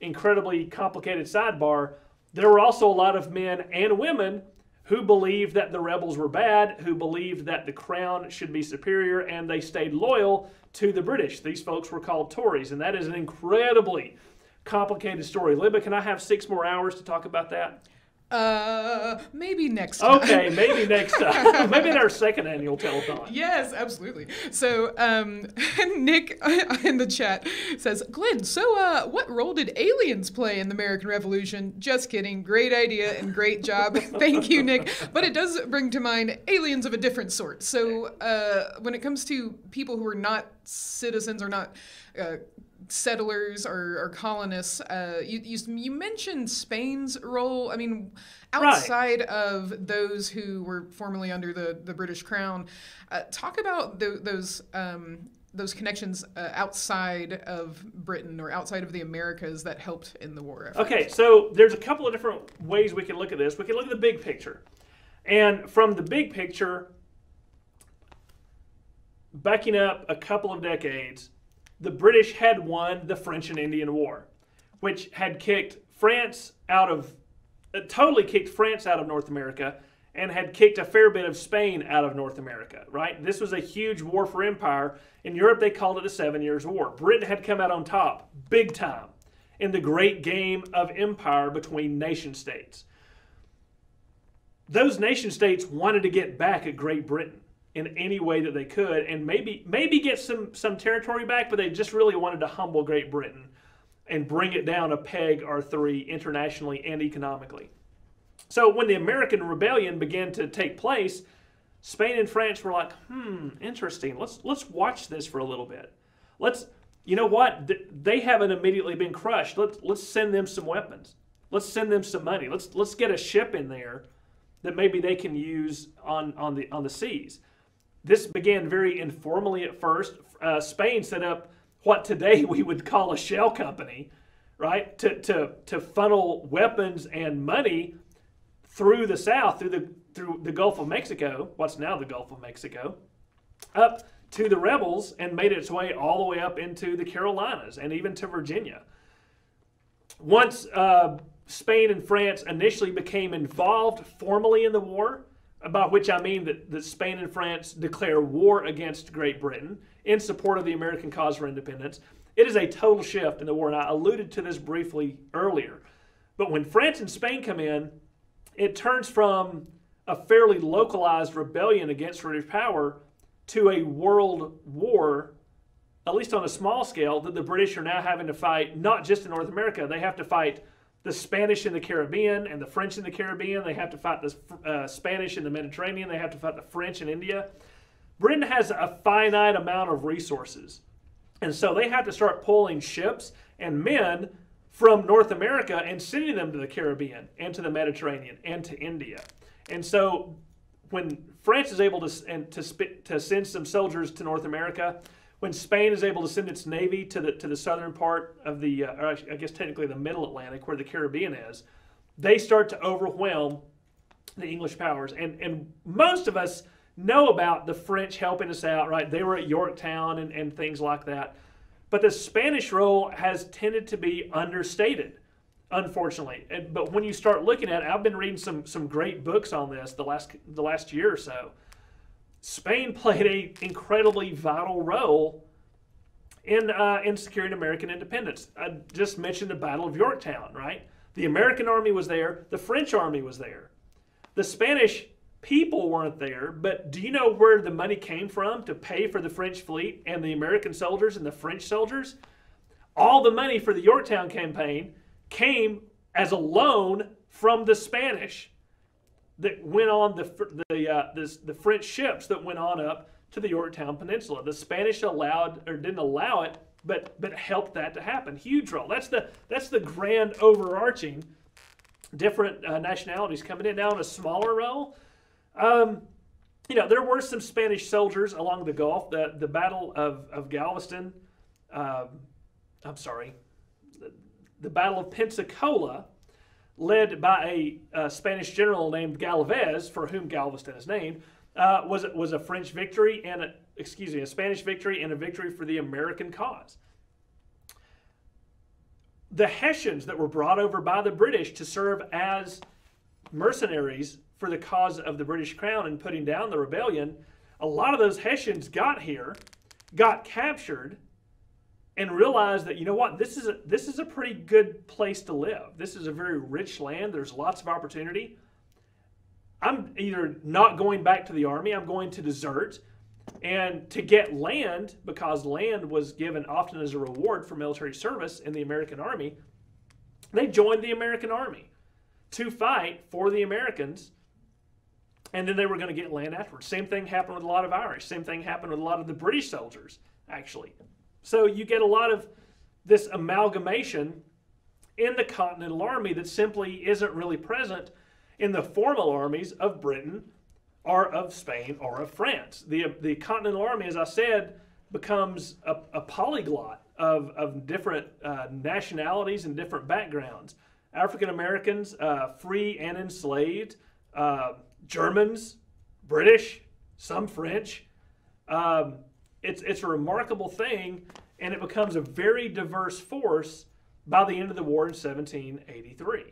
incredibly complicated sidebar, there were also a lot of men and women who believed that the rebels were bad, who believed that the crown should be superior, and they stayed loyal to the British. These folks were called Tories, and that is an incredibly complicated story. Libba, can I have six more hours to talk about that? Uh, maybe next time. Okay, maybe next time. maybe in our second annual telethon. Yes, absolutely. So, um, Nick in the chat says, Glen, so uh, what role did aliens play in the American Revolution? Just kidding. Great idea and great job. Thank you, Nick. But it does bring to mind aliens of a different sort. So, uh, when it comes to people who are not citizens or not uh, settlers or, or colonists. Uh, you, you, you mentioned Spain's role. I mean, outside right. of those who were formerly under the, the British Crown, uh, talk about the, those. Um, those connections uh, outside of Britain or outside of the Americas that helped in the war effort. Okay, so there's a couple of different ways we can look at this. We can look at the big picture. And from the big picture, backing up a couple of decades, the British had won the French and Indian War, which had kicked France out of, uh, totally kicked France out of North America and had kicked a fair bit of Spain out of North America, right? This was a huge war for empire. In Europe, they called it the Seven Years' War. Britain had come out on top, big time, in the great game of empire between nation states. Those nation states wanted to get back at Great Britain in any way that they could and maybe maybe get some some territory back but they just really wanted to humble Great Britain and bring it down a peg or three internationally and economically. So when the American rebellion began to take place, Spain and France were like, "Hmm, interesting. Let's let's watch this for a little bit. Let's you know what? They haven't immediately been crushed. Let's let's send them some weapons. Let's send them some money. Let's let's get a ship in there that maybe they can use on on the on the seas." This began very informally at first. Uh, Spain set up what today we would call a shell company, right? To, to, to funnel weapons and money through the south, through the, through the Gulf of Mexico, what's now the Gulf of Mexico, up to the rebels and made its way all the way up into the Carolinas and even to Virginia. Once uh, Spain and France initially became involved formally in the war, by which I mean that, that Spain and France declare war against Great Britain in support of the American cause for independence. It is a total shift in the war, and I alluded to this briefly earlier. But when France and Spain come in, it turns from a fairly localized rebellion against British power to a world war, at least on a small scale, that the British are now having to fight, not just in North America, they have to fight the Spanish in the Caribbean and the French in the Caribbean. They have to fight the uh, Spanish in the Mediterranean. They have to fight the French in India. Britain has a finite amount of resources. And so they have to start pulling ships and men from North America and sending them to the Caribbean and to the Mediterranean and to India. And so when France is able to, and to, to send some soldiers to North America, when Spain is able to send its navy to the to the southern part of the, uh, or I guess technically the Middle Atlantic, where the Caribbean is, they start to overwhelm the English powers. And and most of us know about the French helping us out, right? They were at Yorktown and, and things like that. But the Spanish role has tended to be understated, unfortunately. And, but when you start looking at it, I've been reading some some great books on this the last the last year or so. Spain played an incredibly vital role in, uh, in securing American independence. I just mentioned the Battle of Yorktown, right? The American army was there, the French army was there. The Spanish people weren't there, but do you know where the money came from to pay for the French fleet and the American soldiers and the French soldiers? All the money for the Yorktown campaign came as a loan from the Spanish that went on the the, uh, the the French ships that went on up to the Yorktown Peninsula. The Spanish allowed or didn't allow it, but but helped that to happen. Huge role. That's the that's the grand overarching different uh, nationalities coming in. Now in a smaller role, um, you know there were some Spanish soldiers along the Gulf. The the Battle of of Galveston. Um, I'm sorry, the Battle of Pensacola led by a, a Spanish general named Galvez, for whom Galveston is named, uh, was was a French victory and a, excuse me, a Spanish victory and a victory for the American cause. The Hessians that were brought over by the British to serve as mercenaries for the cause of the British crown and putting down the rebellion, a lot of those Hessians got here, got captured, and realize that you know what this is a, this is a pretty good place to live. This is a very rich land. There's lots of opportunity. I'm either not going back to the army, I'm going to desert, and to get land because land was given often as a reward for military service in the American army. They joined the American army to fight for the Americans and then they were going to get land afterwards. Same thing happened with a lot of Irish. Same thing happened with a lot of the British soldiers, actually. So you get a lot of this amalgamation in the Continental Army that simply isn't really present in the formal armies of Britain or of Spain or of France. The, the Continental Army, as I said, becomes a, a polyglot of, of different uh, nationalities and different backgrounds. African Americans, uh, free and enslaved, uh, Germans, British, some French. Um, it's, it's a remarkable thing, and it becomes a very diverse force by the end of the war in 1783.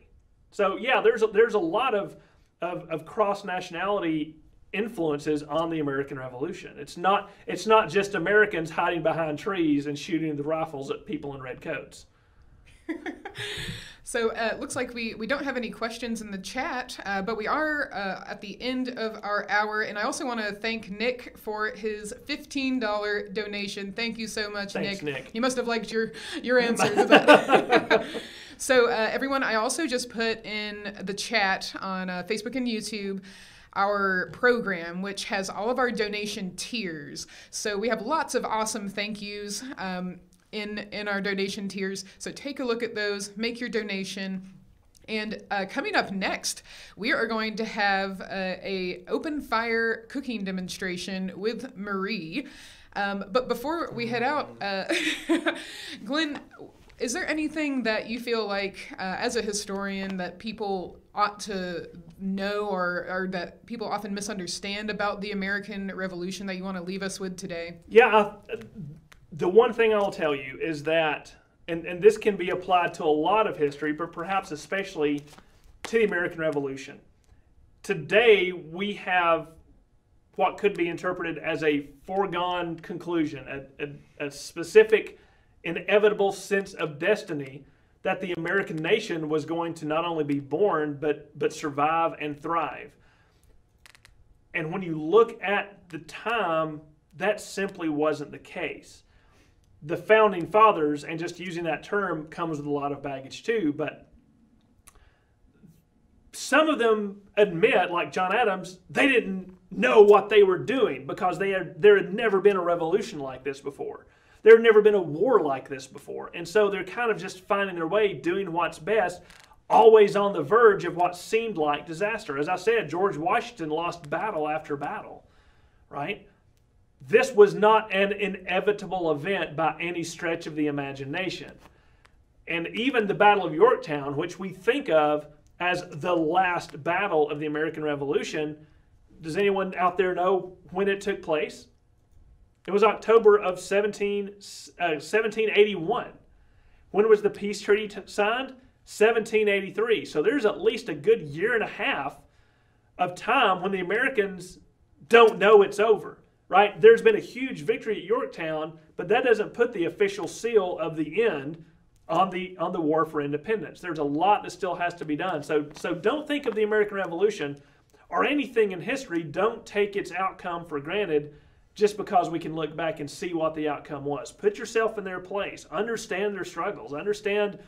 So, yeah, there's a, there's a lot of, of, of cross nationality influences on the American Revolution. It's not, it's not just Americans hiding behind trees and shooting the rifles at people in red coats. So uh, it looks like we, we don't have any questions in the chat, uh, but we are uh, at the end of our hour. And I also want to thank Nick for his $15 donation. Thank you so much, Thanks, Nick. Nick. You must have liked your, your answer to that. so, uh, everyone, I also just put in the chat on uh, Facebook and YouTube our program, which has all of our donation tiers. So we have lots of awesome thank yous. Um, in in our donation tiers. So take a look at those, make your donation. And uh, coming up next, we are going to have a, a open fire cooking demonstration with Marie. Um, but before we head out, uh, Glen, is there anything that you feel like, uh, as a historian, that people ought to know or, or that people often misunderstand about the American Revolution that you want to leave us with today? Yeah, the one thing I'll tell you is that, and, and this can be applied to a lot of history, but perhaps especially to the American Revolution. Today, we have what could be interpreted as a foregone conclusion, a, a, a specific, inevitable sense of destiny that the American nation was going to not only be born, but, but survive and thrive. And when you look at the time, that simply wasn't the case the founding fathers, and just using that term comes with a lot of baggage too, but some of them admit, like John Adams, they didn't know what they were doing because they had, there had never been a revolution like this before. There had never been a war like this before. And so they're kind of just finding their way, doing what's best, always on the verge of what seemed like disaster. As I said, George Washington lost battle after battle, right? This was not an inevitable event by any stretch of the imagination. And even the Battle of Yorktown, which we think of as the last battle of the American Revolution, does anyone out there know when it took place? It was October of 17, uh, 1781. When was the peace treaty signed? 1783. So there's at least a good year and a half of time when the Americans don't know it's over right? There's been a huge victory at Yorktown, but that doesn't put the official seal of the end on the on the war for independence. There's a lot that still has to be done. So so don't think of the American Revolution or anything in history. Don't take its outcome for granted just because we can look back and see what the outcome was. Put yourself in their place. Understand their struggles. Understand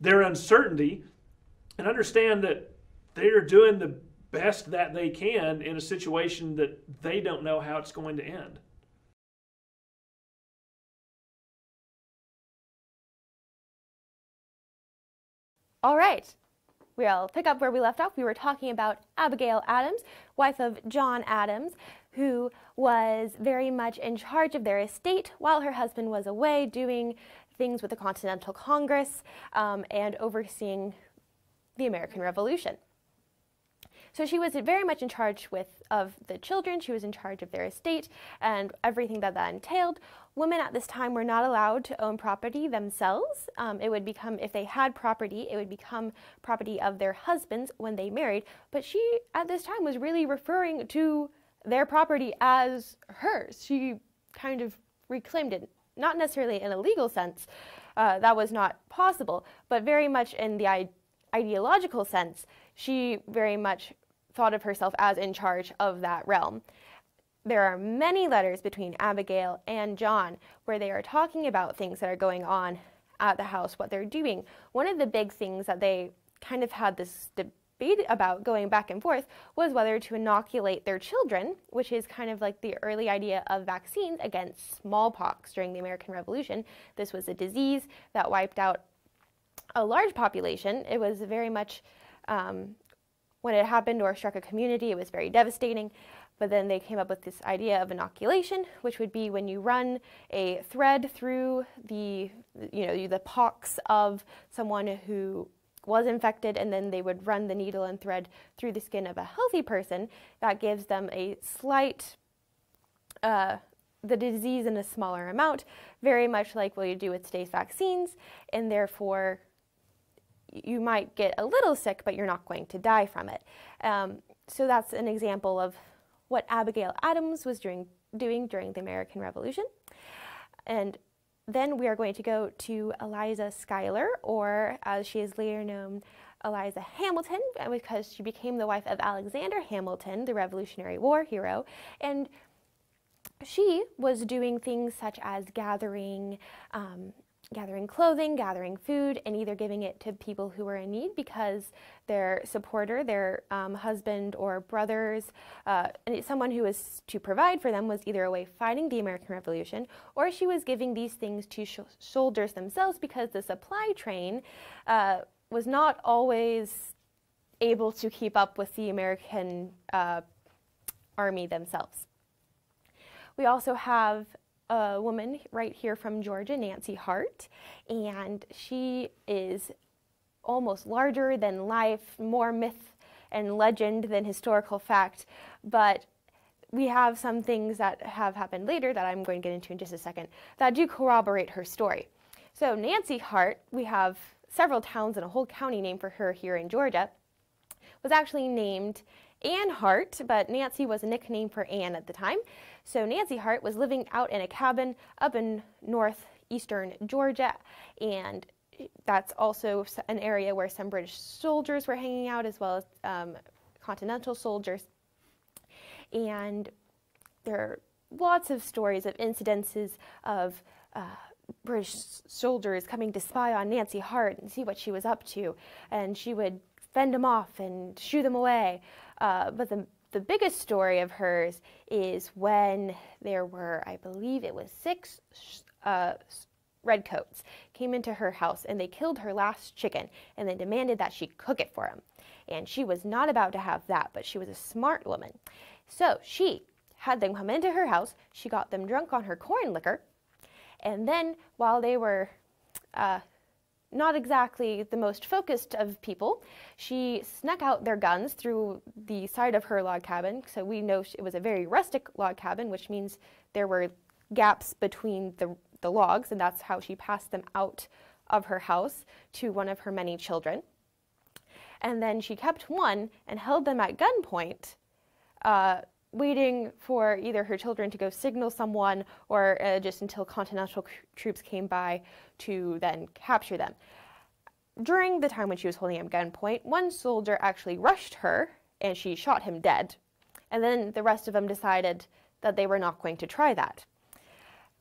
their uncertainty, and understand that they are doing the best that they can in a situation that they don't know how it's going to end. All right. We'll pick up where we left off. We were talking about Abigail Adams, wife of John Adams, who was very much in charge of their estate while her husband was away doing things with the Continental Congress um, and overseeing the American Revolution. So she was very much in charge with of the children. She was in charge of their estate and everything that that entailed. Women at this time were not allowed to own property themselves. Um, it would become, if they had property, it would become property of their husbands when they married. But she, at this time, was really referring to their property as hers. She kind of reclaimed it, not necessarily in a legal sense, uh, that was not possible, but very much in the ideological sense, she very much thought of herself as in charge of that realm. There are many letters between Abigail and John where they are talking about things that are going on at the house, what they're doing. One of the big things that they kind of had this debate about going back and forth was whether to inoculate their children, which is kind of like the early idea of vaccines against smallpox during the American Revolution. This was a disease that wiped out a large population. It was very much um, when it happened or struck a community, it was very devastating. But then they came up with this idea of inoculation, which would be when you run a thread through the, you know, the pox of someone who was infected, and then they would run the needle and thread through the skin of a healthy person. That gives them a slight, uh, the disease in a smaller amount, very much like what you do with today's vaccines, and therefore you might get a little sick, but you're not going to die from it. Um, so that's an example of what Abigail Adams was doing, doing during the American Revolution. And then we are going to go to Eliza Schuyler, or as she is later known, Eliza Hamilton, because she became the wife of Alexander Hamilton, the Revolutionary War hero. And she was doing things such as gathering um, gathering clothing, gathering food, and either giving it to people who were in need because their supporter, their um, husband or brothers, uh, someone who was to provide for them was either away fighting the American Revolution or she was giving these things to sh- soldiers themselves because the supply train uh, was not always able to keep up with the American uh, army themselves. We also have a woman right here from Georgia, Nancy Hart, and she is almost larger than life, more myth and legend than historical fact. But we have some things that have happened later that I'm going to get into in just a second that do corroborate her story. So, Nancy Hart, we have several towns and a whole county named for her here in Georgia, was actually named Anne Hart, but Nancy was a nickname for Anne at the time. So Nancy Hart was living out in a cabin up in northeastern Georgia, and that's also an area where some British soldiers were hanging out as well as um, continental soldiers. And there are lots of stories of incidences of uh, British soldiers coming to spy on Nancy Hart and see what she was up to, and she would fend them off and shoo them away. Uh, but the the biggest story of hers is when there were, I believe it was six uh, redcoats came into her house and they killed her last chicken and they demanded that she cook it for them. And she was not about to have that, but she was a smart woman. So she had them come into her house, she got them drunk on her corn liquor, and then while they were uh, not exactly the most focused of people, she snuck out their guns through the side of her log cabin. So we know it was a very rustic log cabin, which means there were gaps between the, the logs, and that's how she passed them out of her house to one of her many children. And then she kept one and held them at gunpoint, uh, waiting for either her children to go signal someone or uh, just until Continental troops came by to then capture them. During the time when she was holding at gunpoint, one soldier actually rushed her and she shot him dead. And then the rest of them decided that they were not going to try that.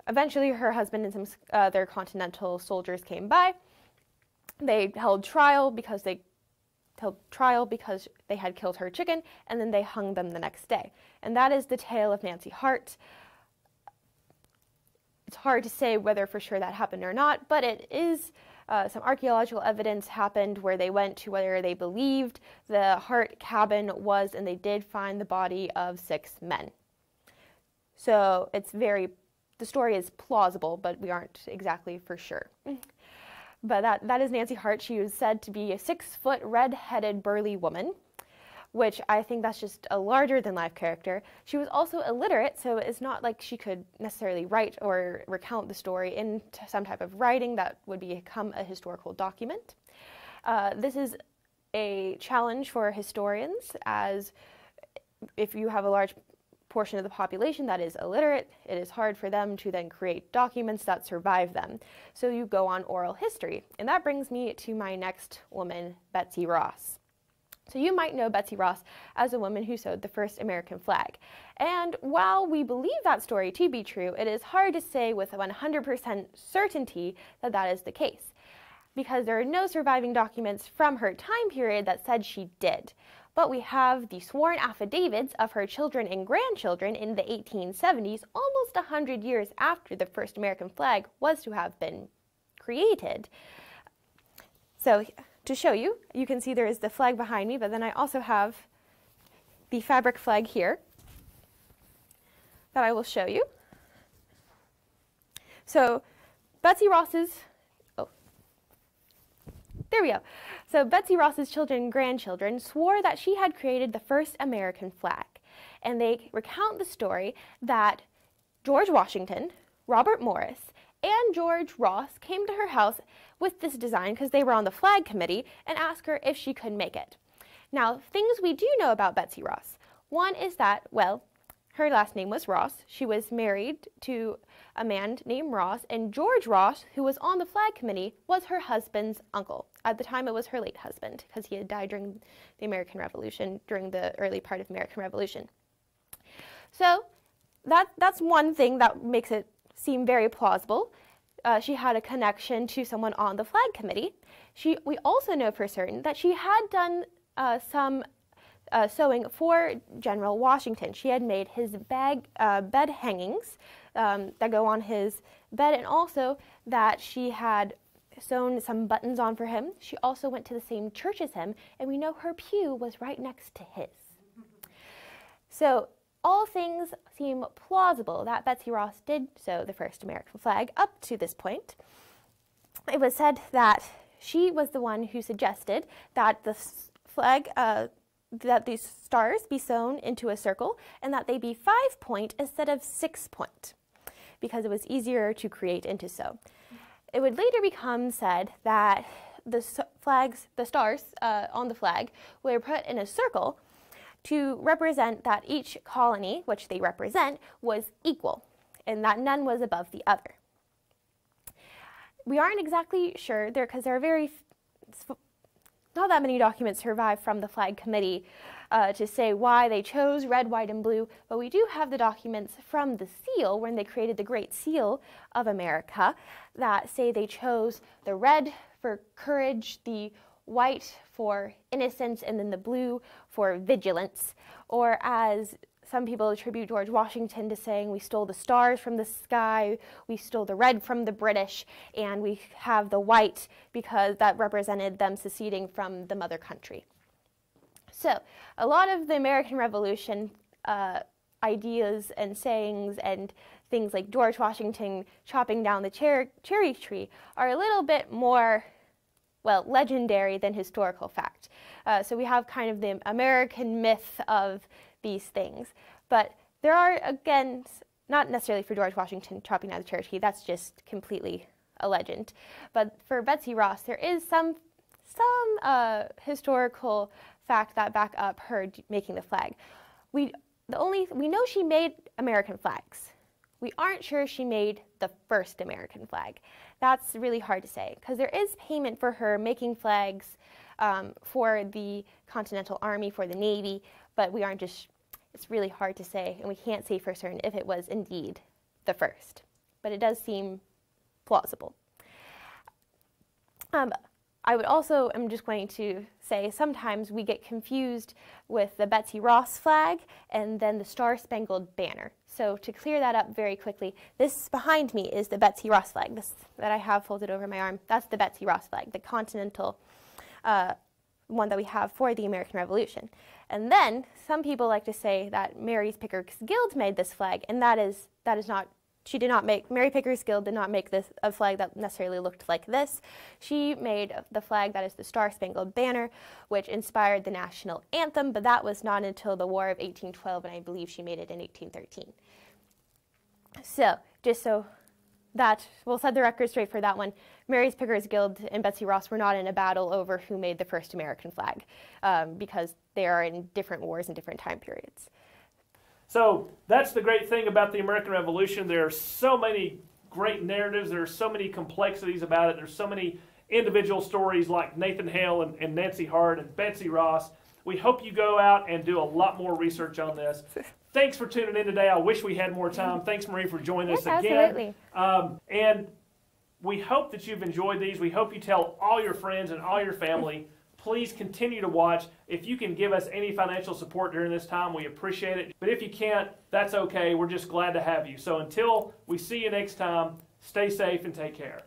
Eventually, her husband and some other Continental soldiers came by. They held trial because they trial because they had killed her chicken, and then they hung them the next day. And that is the tale of Nancy Hart. It's hard to say whether for sure that happened or not, but it is uh, some archaeological evidence happened where they went to where they believed the Hart cabin was, and they did find the body of six men. So it's very, the story is plausible, but we aren't exactly for sure. But that, that is Nancy Hart. She was said to be a six foot, red headed, burly woman, which I think that's just a larger than life character. She was also illiterate, so it's not like she could necessarily write or recount the story in some type of writing that would become a historical document. Uh, this is a challenge for historians as if you have a large portion of the population that is illiterate, it is hard for them to then create documents that survive them. So you go on oral history. And that brings me to my next woman, Betsy Ross. So you might know Betsy Ross as a woman who sewed the first American flag. And while we believe that story to be true, it is hard to say with 100% certainty that that is the case because there are no surviving documents from her time period that said she did but we have the sworn affidavits of her children and grandchildren in the 1870s, almost 100 years after the first American flag was to have been created. So to show you, you can see there is the flag behind me, but then I also have the fabric flag here that I will show you. So Betsy Ross's, there we go. So Betsy Ross's children and grandchildren swore that she had created the first American flag. And they recount the story that George Washington, Robert Morris, and George Ross came to her house with this design because they were on the flag committee and asked her if she could make it. Now, things we do know about Betsy Ross. One is that, well, her last name was Ross. She was married to a man named Ross, and George Ross, who was on the flag committee, was her husband's uncle. At the time, it was her late husband because he had died during the American Revolution, during the early part of the American Revolution. So that, that's one thing that makes it seem very plausible. Uh, she had a connection to someone on the flag committee. She, we also know for certain that she had done uh, some uh, sewing for General Washington. She had made his bag, uh, bed hangings um, that go on his bed, and also that she had sewn some buttons on for him. She also went to the same church as him, and we know her pew was right next to his. So all things seem plausible that Betsy Ross did sew the first American flag up to this point. It was said that she was the one who suggested that the flag, uh, that these stars be sewn into a circle and that they be five point instead of six point because it was easier to create and to sew. It would later become said that the flags, the stars uh, on the flag were put in a circle to represent that each colony, which they represent, was equal and that none was above the other. We aren't exactly sure there because there are very not that many documents survive from the flag committee uh, to say why they chose red, white, and blue, but we do have the documents from the seal when they created the Great Seal of America that say they chose the red for courage, the white for innocence, and then the blue for vigilance. Or as some people attribute George Washington to saying we stole the stars from the sky, we stole the red from the British, and we have the white because that represented them seceding from the mother country. So, a lot of the American Revolution uh, ideas and sayings and things like George Washington chopping down the cher cherry tree are a little bit more, well, legendary than historical fact. Uh, so we have kind of the American myth of these things. But there are, again, not necessarily for George Washington chopping down the cherry that's just completely a legend. But for Betsy Ross, there is some some uh, historical fact that back up her making the flag. We, the only, we know she made American flags. We aren't sure she made the first American flag. That's really hard to say because there is payment for her making flags um, for the Continental Army, for the Navy, but we aren't just, it's really hard to say and we can't say for certain if it was indeed the first. But it does seem plausible. Um, I would also, I'm just going to say, sometimes we get confused with the Betsy Ross flag and then the Star Spangled Banner. So to clear that up very quickly, this behind me is the Betsy Ross flag, this that I have folded over my arm. That's the Betsy Ross flag, the continental uh, one that we have for the American Revolution. And then some people like to say that Mary's Pickers Guild made this flag, and that is that is not she did not make Mary Pickersgill did not make this a flag that necessarily looked like this. She made the flag that is the Star Spangled Banner, which inspired the national anthem, but that was not until the War of 1812, and I believe she made it in 1813. So, just so that we'll set the record straight for that one. Mary's Pickersgill and Betsy Ross were not in a battle over who made the first American flag um, because they are in different wars and different time periods. So that's the great thing about the American Revolution. There are so many great narratives. There are so many complexities about it. There's so many individual stories like Nathan Hale and, and Nancy Hart and Betsy Ross. We hope you go out and do a lot more research on this. Thanks for tuning in today. I wish we had more time. Thanks, Marie, for joining Yes, us again. absolutely. Um, and we hope that you've enjoyed these. We hope you tell all your friends and all your family. Please continue to watch. If you can give us any financial support during this time, we appreciate it. But if you can't, that's okay. We're just glad to have you. So until we see you next time, stay safe and take care.